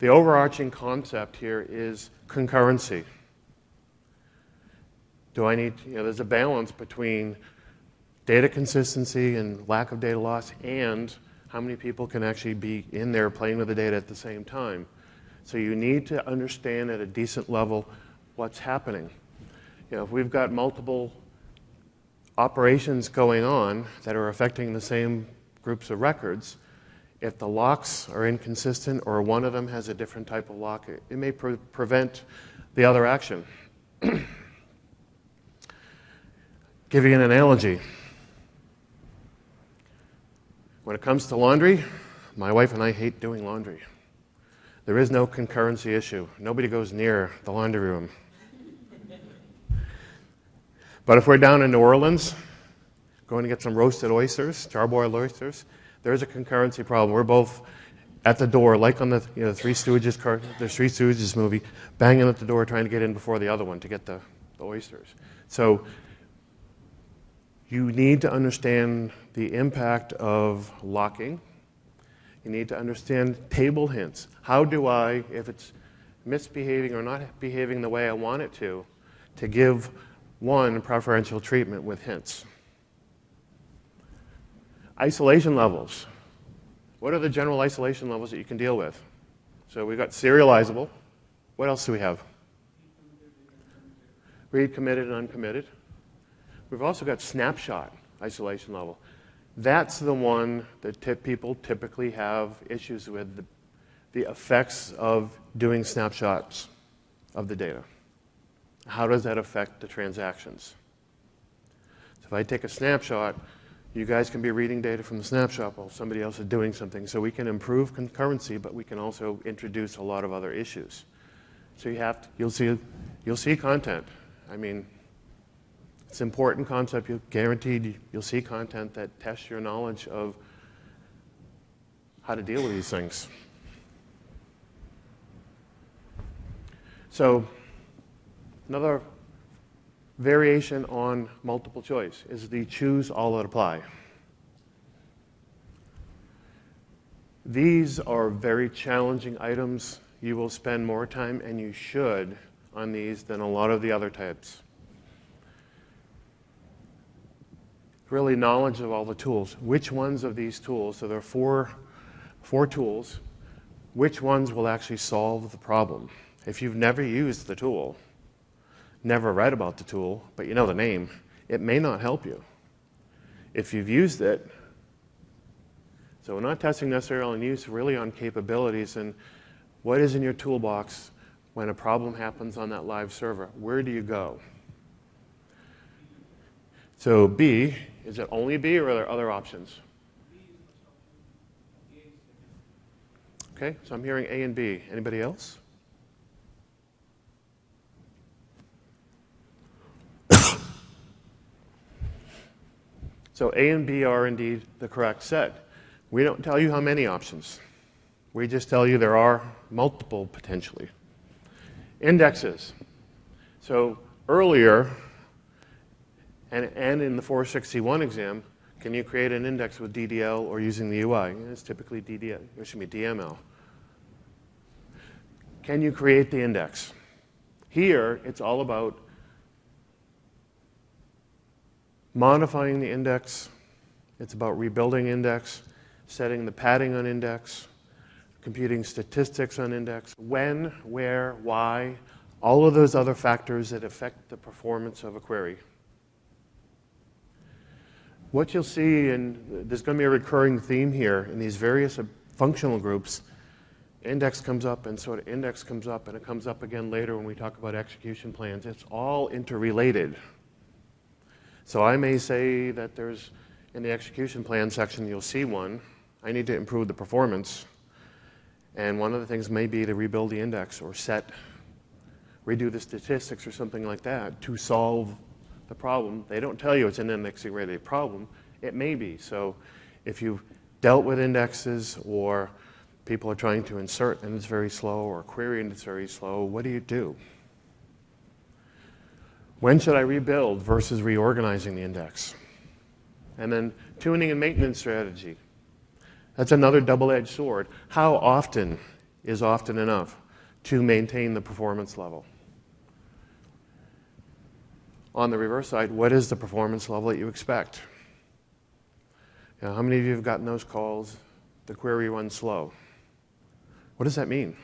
the overarching concept here is concurrency. Do I need, you know, there's a balance between data consistency and lack of data loss and how many people can actually be in there playing with the data at the same time. So you need to understand at a decent level what's happening. You know, if we've got multiple operations going on that are affecting the same groups of records, if the locks are inconsistent or one of them has a different type of lock, it, may pre- prevent the other action. Give you an analogy. When it comes to laundry, my wife and I hate doing laundry. There is no concurrency issue. Nobody goes near the laundry room. But if we're down in New Orleans, going to get some roasted oysters, charboiled oysters, there's a concurrency problem. We're both at the door, like on the you know, Three Stooges car, the Three Stooges movie, banging at the door trying to get in before the other one to get the, the oysters. So you need to understand the impact of locking. You need to understand table hints. How do I, if it's misbehaving or not behaving the way I want it to, to give one preferential treatment with hints. Isolation levels. What are the general isolation levels that you can deal with? So we've got serializable. What else do we have? Read committed and uncommitted. We've also got snapshot isolation level. That's the one that tip people typically have issues with the, the effects of doing snapshots of the data. How does that affect the transactions? So if I take a snapshot, you guys can be reading data from the snapshot while somebody else is doing something. So we can improve concurrency, but we can also introduce a lot of other issues. So you have to, you'll see you'll see content. I mean, it's an important concept. You're guaranteed you'll see content that tests your knowledge of how to deal with these things. So another variation on multiple choice is the choose all that apply. These are very challenging items. You will spend more time, and you should, on these than a lot of the other types. Really, knowledge of all the tools. Which ones of these tools, so there are four, four tools, which ones will actually solve the problem? If you've never used the tool, never read about the tool, but you know the name, it may not help you. If you've used it, so we're not testing necessarily on use, really on capabilities and what is in your toolbox when a problem happens on that live server. Where do you go? So B, is it only B or are there other options? Okay, so I'm hearing A and B. Anybody else? So A and B are indeed the correct set. We don't tell you how many options. We just tell you there are multiple potentially. Indexes. So earlier, and, and in the 461 exam, can you create an index with DDL or using the UI? It's typically DDL, it should be DML. Can you create the index? Here, it's all about modifying the index. It's about rebuilding index, setting the padding on index, computing statistics on index, when, where, why, all of those other factors that affect the performance of a query. What you'll see, and there's going to be a recurring theme here in these various uh, functional groups, index comes up and sort of index comes up and it comes up again later when we talk about execution plans. It's all interrelated. So I may say that there's, in the execution plan section, you'll see one. I need to improve the performance. And one of the things may be to rebuild the index or set, redo the statistics or something like that to solve the problem. They don't tell you it's an indexing related problem. It may be. So if you've dealt with indexes or people are trying to insert and it's very slow or query and it's very slow, what do you do? When should I rebuild versus reorganizing the index? And then tuning and maintenance strategy. That's another double edged sword. How often is often enough to maintain the performance level? On the reverse side, what is the performance level that you expect? Know, how many of you have gotten those calls? The query runs slow. What does that mean?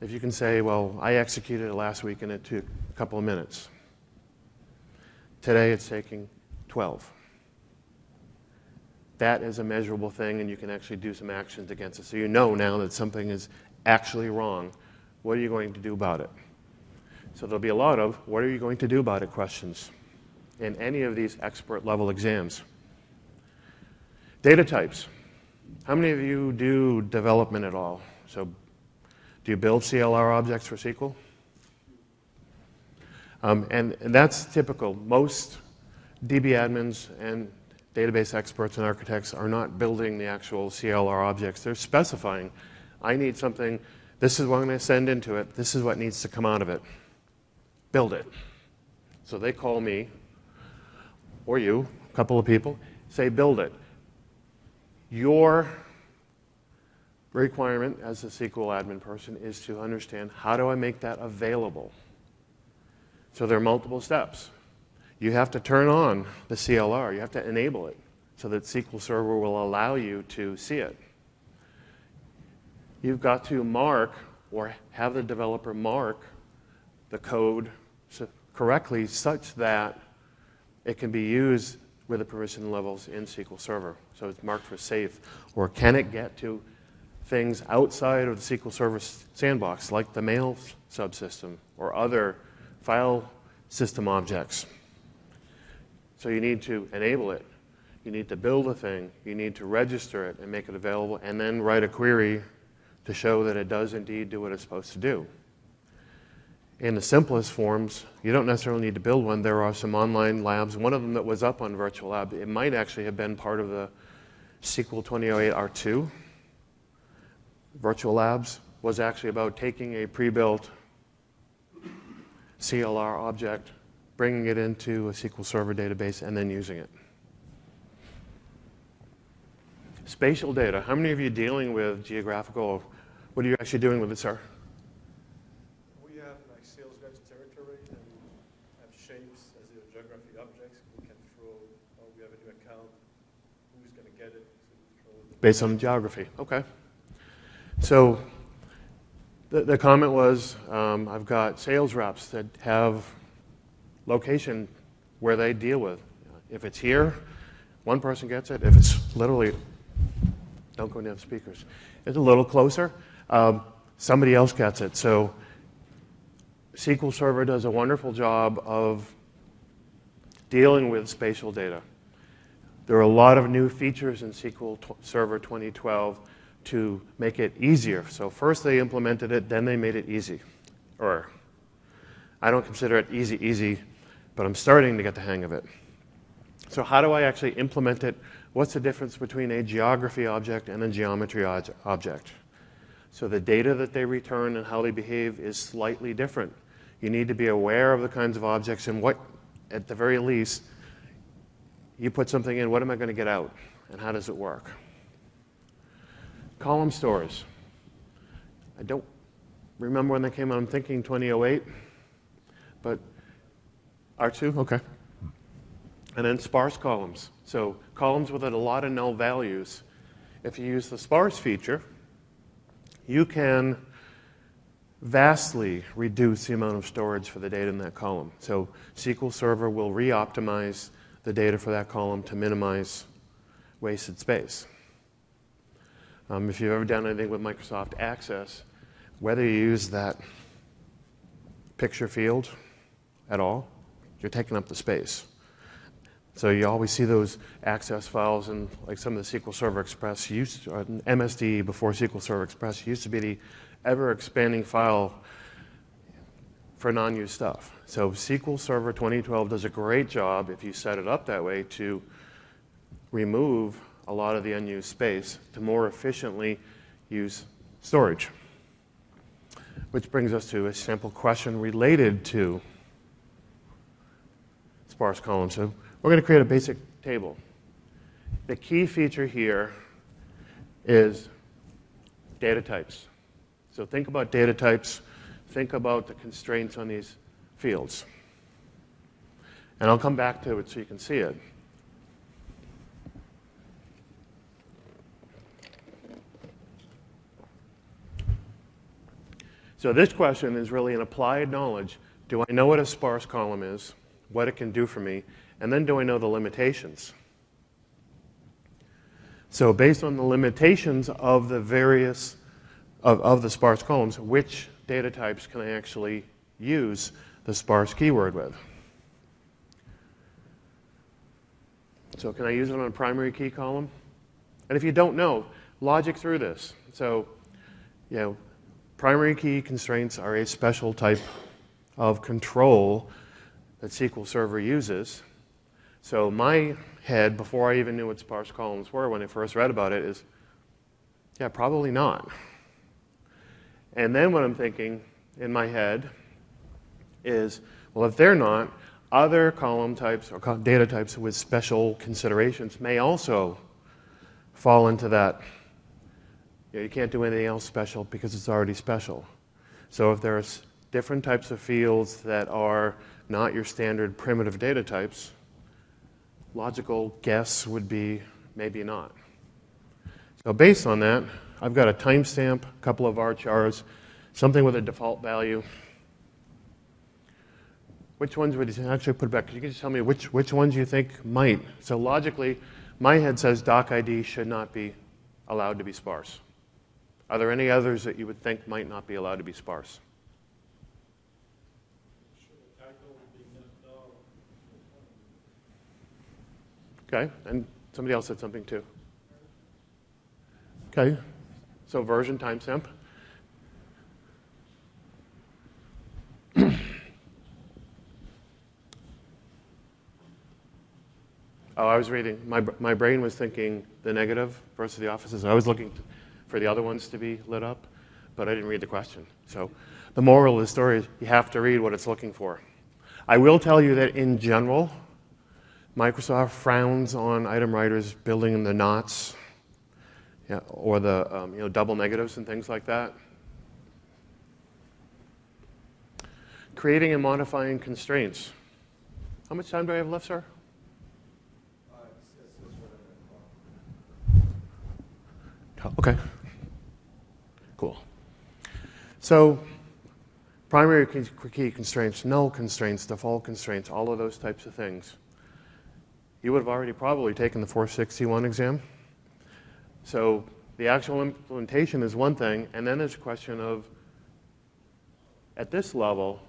If you can say, well, I executed it last week and it took a couple of minutes. Today it's taking 12. That is a measurable thing, and you can actually do some actions against it. So you know now that something is actually wrong. What are you going to do about it? So there'll be a lot of what are you going to do about it questions in any of these expert level exams. Data types. How many of you do development at all? So do you build CLR objects for SQL? Um, and, and that's typical. Most DB admins and database experts and architects are not building the actual CLR objects. They're specifying, I need something, this is what I'm going to send into it, this is what needs to come out of it. Build it. So they call me, or you, a couple of people, say, build it. Your requirement as a SQL admin person is to understand how do I make that available? So there are multiple steps. You have to turn on the CLR, you have to enable it so that SQL Server will allow you to see it. You've got to mark or have the developer mark the code correctly such that it can be used with the permission levels in SQL Server. So it's marked for safe. Or can it get to things outside of the SQL Server sandbox, like the mail subsystem or other file system objects? So you need to enable it. You need to build a thing. You need to register it and make it available, and then write a query to show that it does indeed do what it's supposed to do. In the simplest forms, you don't necessarily need to build one. There are some online labs. One of them that was up on Virtual Lab, it might actually have been part of the SQL 2008 R2. Virtual Labs was actually about taking a pre-built CLR object, bringing it into a SQL Server database, and then using it. Spatial data. How many of you dealing with geographical? What are you actually doing with it, sir? We have like sales reps territory and have shapes as your geography objects. We can throw, oh, we have a new account, who's going to get it? So we throw the Based on geography. Okay. So the, the comment was um, I've got sales reps that have location where they deal with. If it's here, one person gets it. If it's literally, don't go near the speakers, it's a little closer, um, somebody else gets it. So SQL Server does a wonderful job of dealing with spatial data. There are a lot of new features in SQL Server 2012 to make it easier. So first they implemented it, then they made it easy. Or I don't consider it easy, easy, but I'm starting to get the hang of it. So how do I actually implement it? What's the difference between a geography object and a geometry ob- object? So the data that they return and how they behave is slightly different. You need to be aware of the kinds of objects and what, at the very least, you put something in, what am I going to get out? And how does it work? Column stores. I don't remember when they came out. I'm thinking 2008, but R2, okay. And then sparse columns. So columns with a lot of null values. If you use the sparse feature, you can vastly reduce the amount of storage for the data in that column. So SQL Server will re-optimize the data for that column to minimize wasted space. Um, if you've ever done anything with Microsoft Access, whether you use that picture field at all, you're taking up the space. So you always see those access files and like some of the SQL Server Express used, or MSD before SQL Server Express used to be the ever expanding file for non-use stuff. So SQL Server 2012 does a great job if you set it up that way to remove a lot of the unused space to more efficiently use storage. Which brings us to a simple question related to sparse columns. So we're going to create a basic table. The key feature here is data types. So think about data types, think about the constraints on these fields. And I'll come back to it so you can see it. So this question is really an applied knowledge. Do I know what a sparse column is, what it can do for me, and then do I know the limitations? So based on the limitations of the various, of, of the sparse columns, which data types can I actually use the sparse keyword with? So can I use it on a primary key column? And if you don't know, logic through this. So, you know, primary key constraints are a special type of control that SQL Server uses. So my head, before I even knew what sparse columns were when I first read about it, is, yeah, probably not. And then what I'm thinking in my head is, well, if they're not, other column types or data types with special considerations may also fall into that. You, know, you can't do anything else special because it's already special. So if there's different types of fields that are not your standard primitive data types, logical guess would be maybe not. So based on that, I've got a timestamp, a couple of varchars, something with a default value. Which ones would you actually put back? Could you just tell me which, which ones you think might? So logically, my head says doc ID should not be allowed to be sparse. Are there any others that you would think might not be allowed to be sparse? Should a typo be missed out? Okay, and somebody else said something too. Okay, so version timestamp. oh, I was reading. My, my brain was thinking the negative versus the opposites. I was looking for the other ones to be lit up, but I didn't read the question. So the moral of the story is you have to read what it's looking for. I will tell you that in general, Microsoft frowns on item writers building in the knots yeah, or the um, you know, double negatives and things like that. Creating and modifying constraints. How much time do I have left, sir? Okay. Cool. So, primary key constraints, null constraints, default constraints, all of those types of things. You would have already probably taken the 461 exam. So, the actual implementation is one thing, and then there's a question of at this level,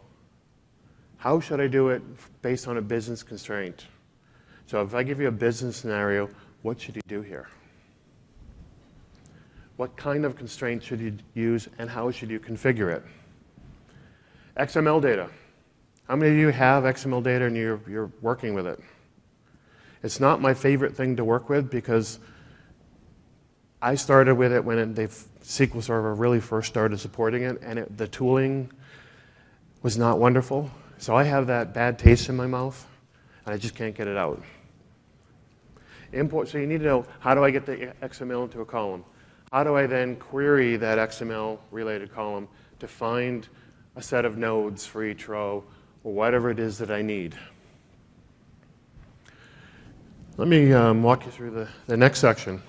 how should I do it based on a business constraint? So, if I give you a business scenario, what should you do here? What kind of constraint should you use and how should you configure it? XML data. How many of you have XML data and you're, you're working with it? It's not my favorite thing to work with because I started with it when it, SQL Server really first started supporting it, and it, the tooling was not wonderful. So I have that bad taste in my mouth, and I just can't get it out. Import, so you need to know how do I get the XML into a column? How do I then query that XML related column to find a set of nodes for each row or whatever it is that I need? Let me um, walk you through the, the next section.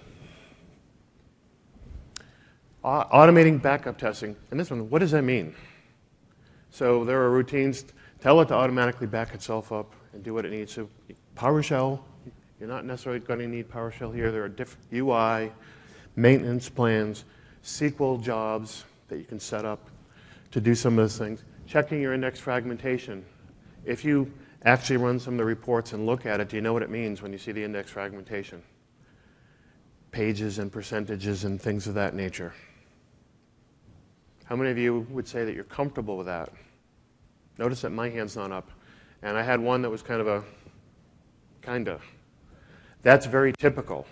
Au- automating backup testing. And this one, what does that mean? So there are routines. Tell it to automatically back itself up and do what it needs. So PowerShell, you're not necessarily going to need PowerShell here. There are different UI, maintenance plans, SQL jobs that you can set up to do some of those things. Checking your index fragmentation. If you actually run some of the reports and look at it, do you know what it means when you see the index fragmentation? Pages and percentages and things of that nature. How many of you would say that you're comfortable with that? Notice that my hand's not up. And I had one that was kind of a, kinda. That's very typical.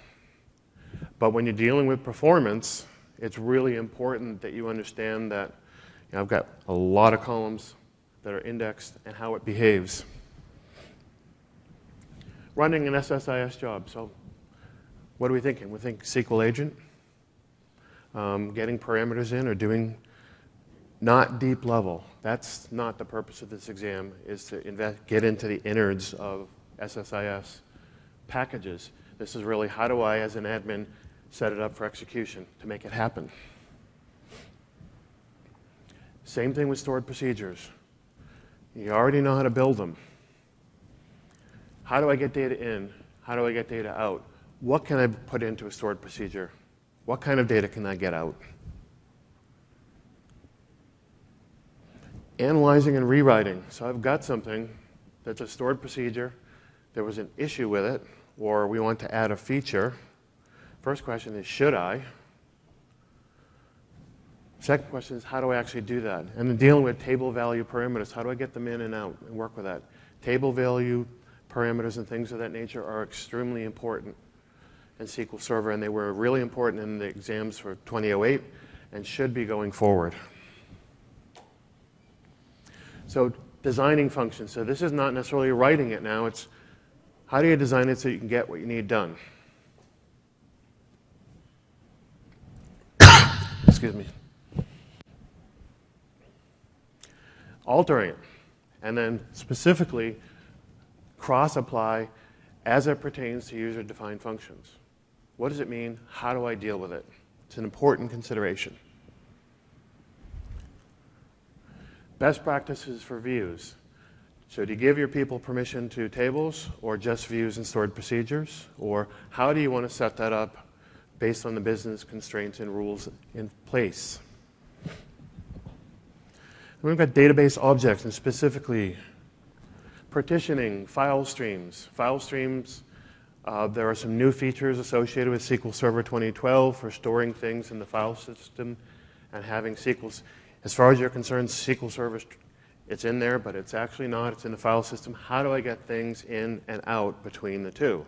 But when you're dealing with performance, it's really important that you understand that you know, I've got a lot of columns that are indexed and how it behaves. Running an SSIS job. So, what are we thinking? We think SQL agent, um, getting parameters in, or doing not deep level. That's not the purpose of this exam. Is to invest, get into the innards of SSIS packages. This is really how do I, as an admin, set it up for execution to make it happen. Same thing with stored procedures. You already know how to build them. How do I get data in? How do I get data out? What can I put into a stored procedure? What kind of data can I get out? Analyzing and rewriting. So I've got something that's a stored procedure. There was an issue with it, or we want to add a feature. First question is, should I? Second question is, how do I actually do that? And then dealing with table value parameters, how do I get them in and out and work with that? Table value parameters and things of that nature are extremely important in SQL Server, and they were really important in the exams for 2008 and should be going forward. So designing functions. So this is not necessarily writing it now, it's how do you design it so you can get what you need done? Excuse me. altering it, and then specifically cross apply as it pertains to user defined functions. What does it mean? How do I deal with it? It's an important consideration. Best practices for views. So, do you give your people permission to tables or just views and stored procedures? Or how do you want to set that up based on the business constraints and rules in place? And we've got database objects and specifically partitioning, file streams. File streams, uh, there are some new features associated with SQL Server 2012 for storing things in the file system and having SQL. As far as you're concerned, SQL Server it's in there, but it's actually not. It's in the file system. How do I get things in and out between the two?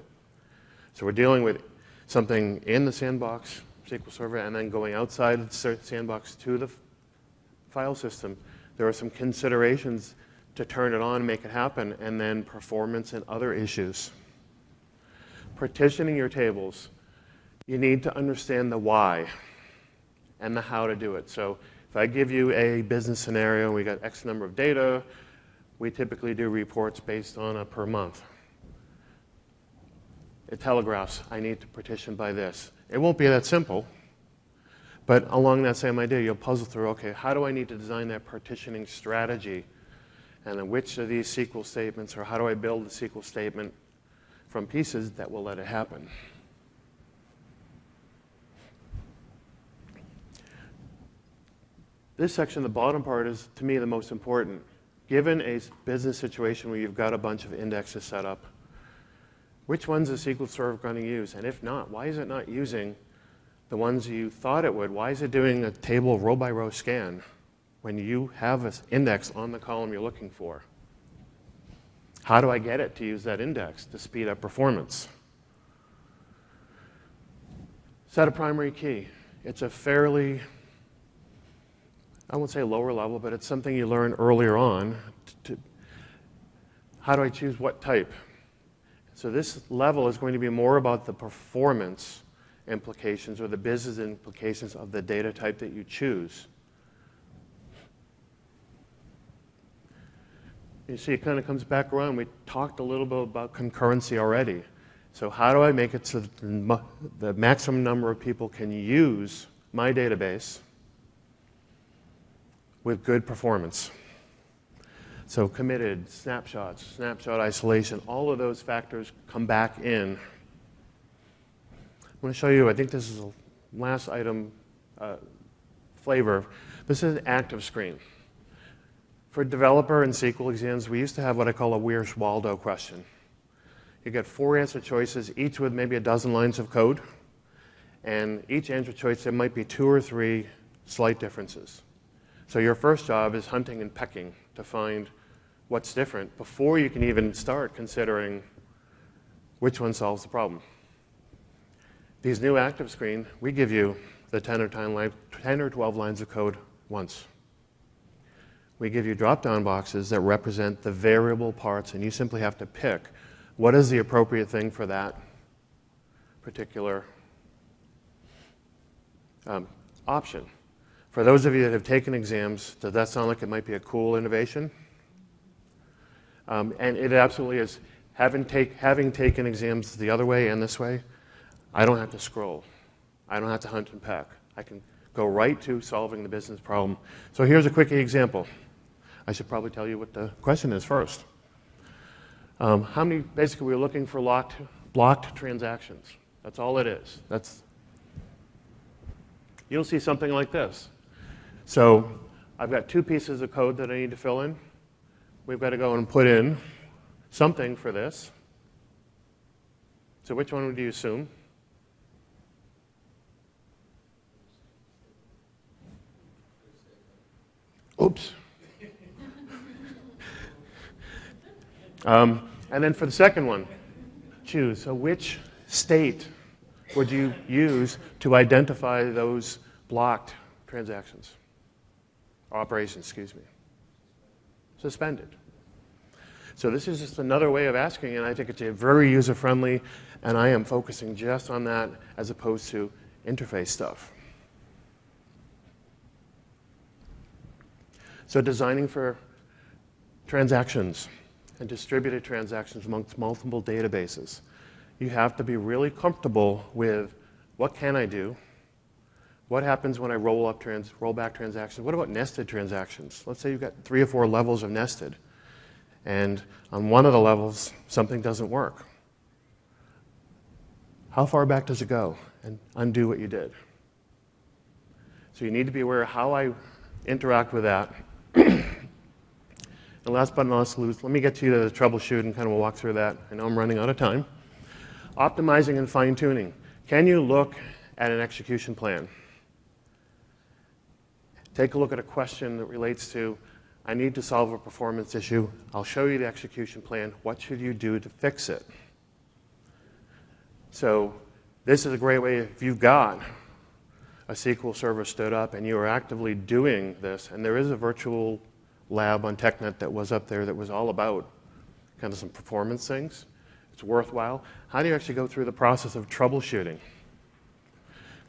So we're dealing with something in the sandbox SQL Server and then going outside the sandbox to the file system. There are some considerations to turn it on, make it happen, and then performance and other issues. Partitioning your tables, you need to understand the why and the how to do it. So if I give you a business scenario, we got X number of data, we typically do reports based on a per month. It telegraphs, I need to partition by this. It won't be that simple, but along that same idea, you'll puzzle through okay, how do I need to design that partitioning strategy? And then which of these SQL statements, or how do I build the SQL statement from pieces that will let it happen? This section, the bottom part, is to me the most important. Given a business situation where you've got a bunch of indexes set up, which ones is SQL Server going to use? And if not, why is it not using the ones you thought it would? Why is it doing a table row by row scan when you have an index on the column you're looking for? How do I get it to use that index to speed up performance? Set a primary key. It's a fairly I won't say lower level, but it's something you learn earlier on. To, how do I choose what type? So this level is going to be more about the performance implications or the business implications of the data type that you choose. You see, it kind of comes back around. We talked a little bit about concurrency already. So, how do I make it so that the maximum number of people can use my database with good performance. So committed, snapshots, snapshot isolation, all of those factors come back in. I'm going to show you, I think this is the last item uh, flavor. This is an active screen. For developer and SQL exams, we used to have what I call a Where's Waldo question. You get four answer choices, each with maybe a dozen lines of code. And each answer choice, there might be two or three slight differences. So your first job is hunting and pecking to find what's different before you can even start considering which one solves the problem. These new active screen, we give you the 10 or, 10 or 12 lines of code once. We give you drop-down boxes that represent the variable parts, and you simply have to pick what is the appropriate thing for that particular um, option. For those of you that have taken exams, does that sound like it might be a cool innovation? Um, and it absolutely is. Having, take, having taken exams the other way and this way, I don't have to scroll. I don't have to hunt and peck. I can go right to solving the business problem. So here's a quick example. I should probably tell you what the question is first. Um, how many, basically, we're looking for locked, blocked transactions. That's all it is. That's, you'll see something like this. So I've got two pieces of code that I need to fill in. We've got to go and put in something for this. So which one would you assume? Oops. um, and then for the second one, choose. So which state would you use to identify those blocked transactions? Operations, excuse me. Suspended. So this is just another way of asking, and I think it's a very user-friendly, and I am focusing just on that as opposed to interface stuff. So designing for transactions and distributed transactions amongst multiple databases. You have to be really comfortable with what can I do? What happens when I roll up trans, roll back transactions? What about nested transactions? Let's say you've got three or four levels of nested, and on one of the levels something doesn't work. How far back does it go and undo what you did? So you need to be aware of how I interact with that. and last but not least, let me get you to the troubleshoot and kind of walk through that. I know I'm running out of time. Optimizing and fine tuning. Can you look at an execution plan? Take a look at a question that relates to I need to solve a performance issue. I'll show you the execution plan. What should you do to fix it? So, this is a great way if you've got a SQL server stood up and you are actively doing this, and there is a virtual lab on TechNet that was up there that was all about kind of some performance things. It's worthwhile. How do you actually go through the process of troubleshooting?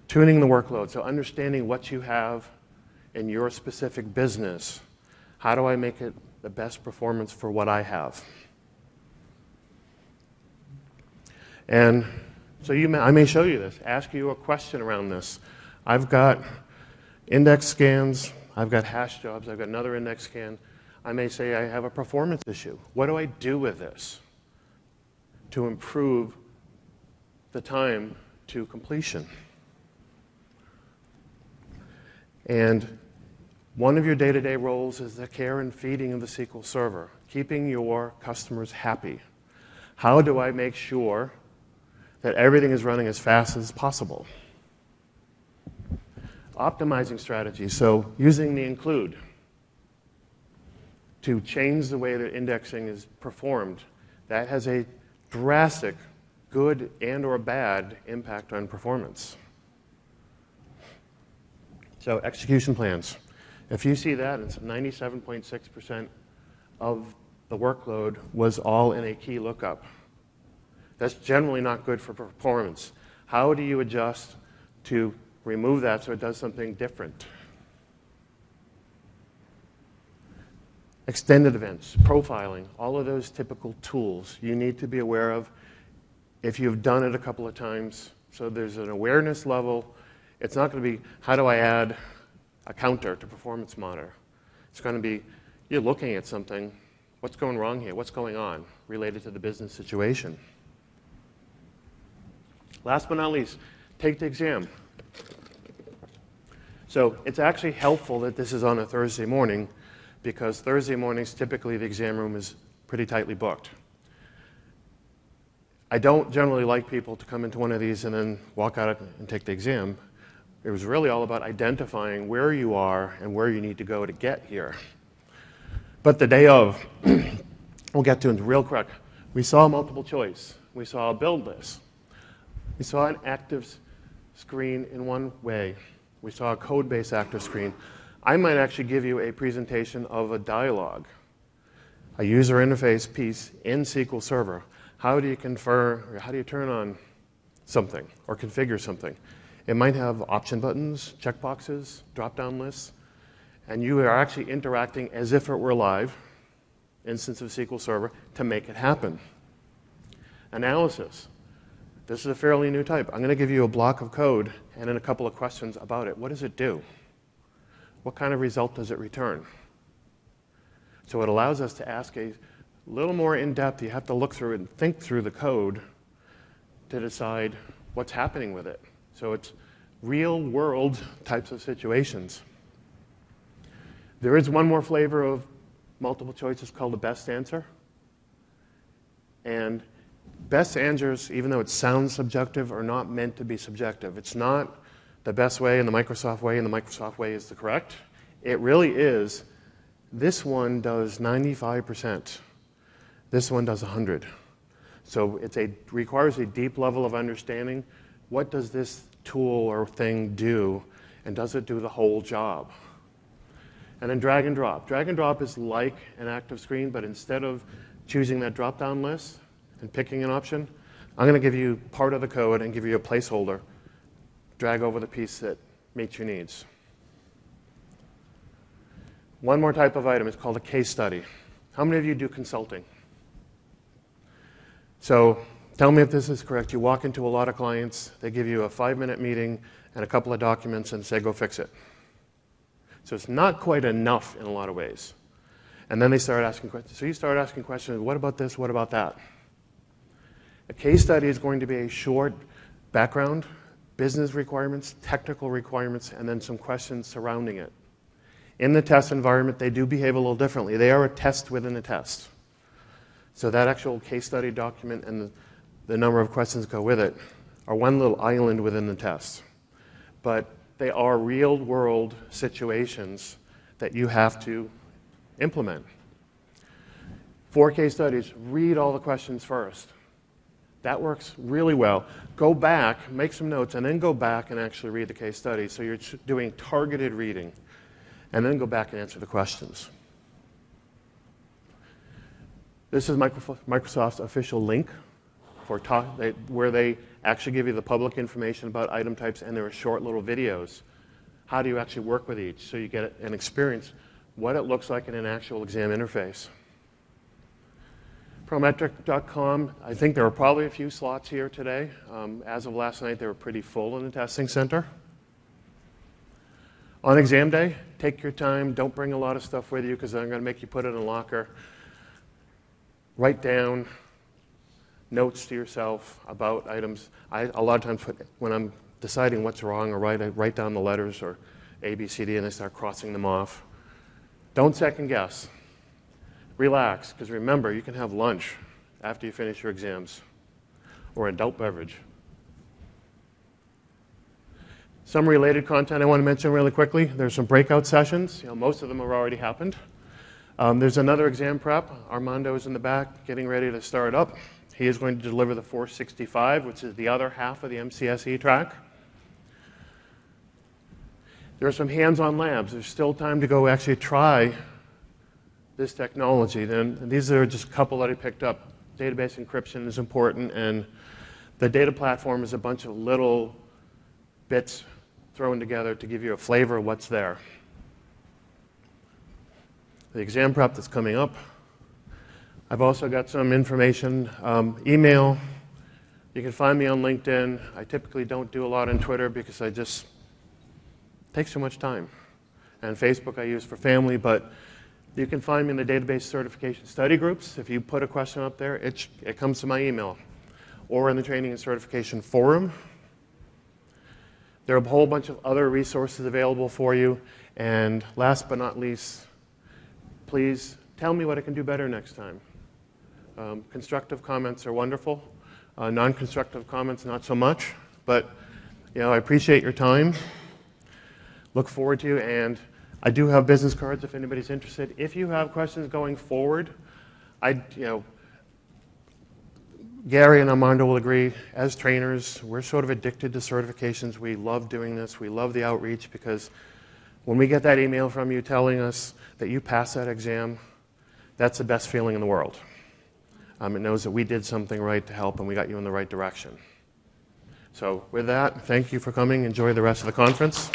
Tuning the workload, so understanding what you have in your specific business. How do I make it the best performance for what I have? And so you may, I may show you this, ask you a question around this. I've got index scans, I've got hash jobs, I've got another index scan. I may say I have a performance issue. What do I do with this to improve the time to completion? And one of your day to day roles is the care and feeding of the SQL Server, keeping your customers happy. How do I make sure that everything is running as fast as possible? Optimizing strategies, so using the include to change the way that indexing is performed, that has a drastic good and or bad impact on performance. So execution plans. If you see that, it's 97.6% of the workload was all in a key lookup. That's generally not good for performance. How do you adjust to remove that so it does something different? Extended events, profiling, all of those typical tools you need to be aware of if you've done it a couple of times. So there's an awareness level. It's not going to be how do I add a counter to performance monitor. It's going to be you're looking at something. What's going wrong here? What's going on related to the business situation? Last but not least, take the exam. So it's actually helpful that this is on a Thursday morning because Thursday mornings, typically the exam room is pretty tightly booked. I don't generally like people to come into one of these and then walk out and take the exam. It was really all about identifying where you are and where you need to go to get here. But the day of, we'll get to it real quick. We saw multiple choice. We saw a build this. We saw an active screen in one way. We saw a code-based active screen. I might actually give you a presentation of a dialogue, a user interface piece in SQL Server. How do you confer, or how do you turn on something or configure something? It might have option buttons, checkboxes, drop-down lists, and you are actually interacting as if it were live instance of SQL Server to make it happen. Analysis. This is a fairly new type. I'm going to give you a block of code and then a couple of questions about it. What does it do? what kind of result does it return? So it allows us to ask a little more in depth. You have to look through and think through the code to decide what's happening with it. So it's real world types of situations. There is one more flavor of multiple choice. It's called the best answer. And best answers, even though it sounds subjective, are not meant to be subjective. It's not the best way and the Microsoft way, and the Microsoft way is the correct. It really is. This one does 95%. This one does 100. So it requires a deep level of understanding. What does this tool or thing do, and does it do the whole job? And then drag and drop. Drag and drop is like an active screen, but instead of choosing that drop down list and picking an option, I'm going to give you part of the code and give you a placeholder drag over the piece that meets your needs. One more type of item is called a case study. How many of you do consulting? So tell me if this is correct. You walk into a lot of clients, they give you a five minute meeting and a couple of documents and say, go fix it. So it's not quite enough in a lot of ways. And then they start asking questions. So you start asking questions what about this? What about that? A case study is going to be a short background, business requirements, technical requirements, and then some questions surrounding it. In the test environment, they do behave a little differently. They are a test within a test. So that actual case study document and the, the number of questions go with it are one little island within the test. But they are real world situations that you have to implement. Four case studies, read all the questions first. That works really well. Go back, make some notes, and then go back and actually read the case study. So you're doing targeted reading, and then go back and answer the questions. This is Microsoft's official link for talk, they, where they actually give you the public information about item types, and there are short little videos. How do you actually work with each so you get an experience what it looks like in an actual exam interface? Prometric.com, I think there are probably a few slots here today. Um, as of last night, they were pretty full in the testing center. On exam day, take your time. Don't bring a lot of stuff with you because I'm going to make you put it in a locker. Write down notes to yourself about items. I, a lot of times, when I'm deciding what's wrong or right, I write down the letters or A, B, C, D, and I start crossing them off. Don't second guess. Relax, because remember, you can have lunch after you finish your exams or adult beverage. Some related content I want to mention really quickly. There's some breakout sessions. You know, most of them have already happened. Um, there's another exam prep. Armando is in the back getting ready to start up. He is going to deliver the 465, which is the other half of the MCSE track. There are some hands-on labs. There's still time to go actually try this technology. Then these are just a couple that I picked up. Database encryption is important, and the data platform is a bunch of little bits thrown together to give you a flavor of what's there. The exam prep that's coming up. I've also got some information, um, email. You can find me on LinkedIn. I typically don't do a lot on Twitter because I just takes too much time. And Facebook I use for family, but you can find me in the database certification study groups. If you put a question up there, it, it comes to my email. Or in the training and certification forum. There are a whole bunch of other resources available for you. And last but not least, please tell me what I can do better next time. Um, constructive comments are wonderful. Uh, non-constructive comments, not so much. But you know, I appreciate your time. Look forward to, you. and I do have business cards if anybody's interested. If you have questions going forward, I, you know, Gary and Armando will agree. As trainers, we're sort of addicted to certifications. We love doing this. We love the outreach because when we get that email from you telling us that you passed that exam, that's the best feeling in the world. Um, it knows that we did something right to help and we got you in the right direction. So, with that, thank you for coming. Enjoy the rest of the conference.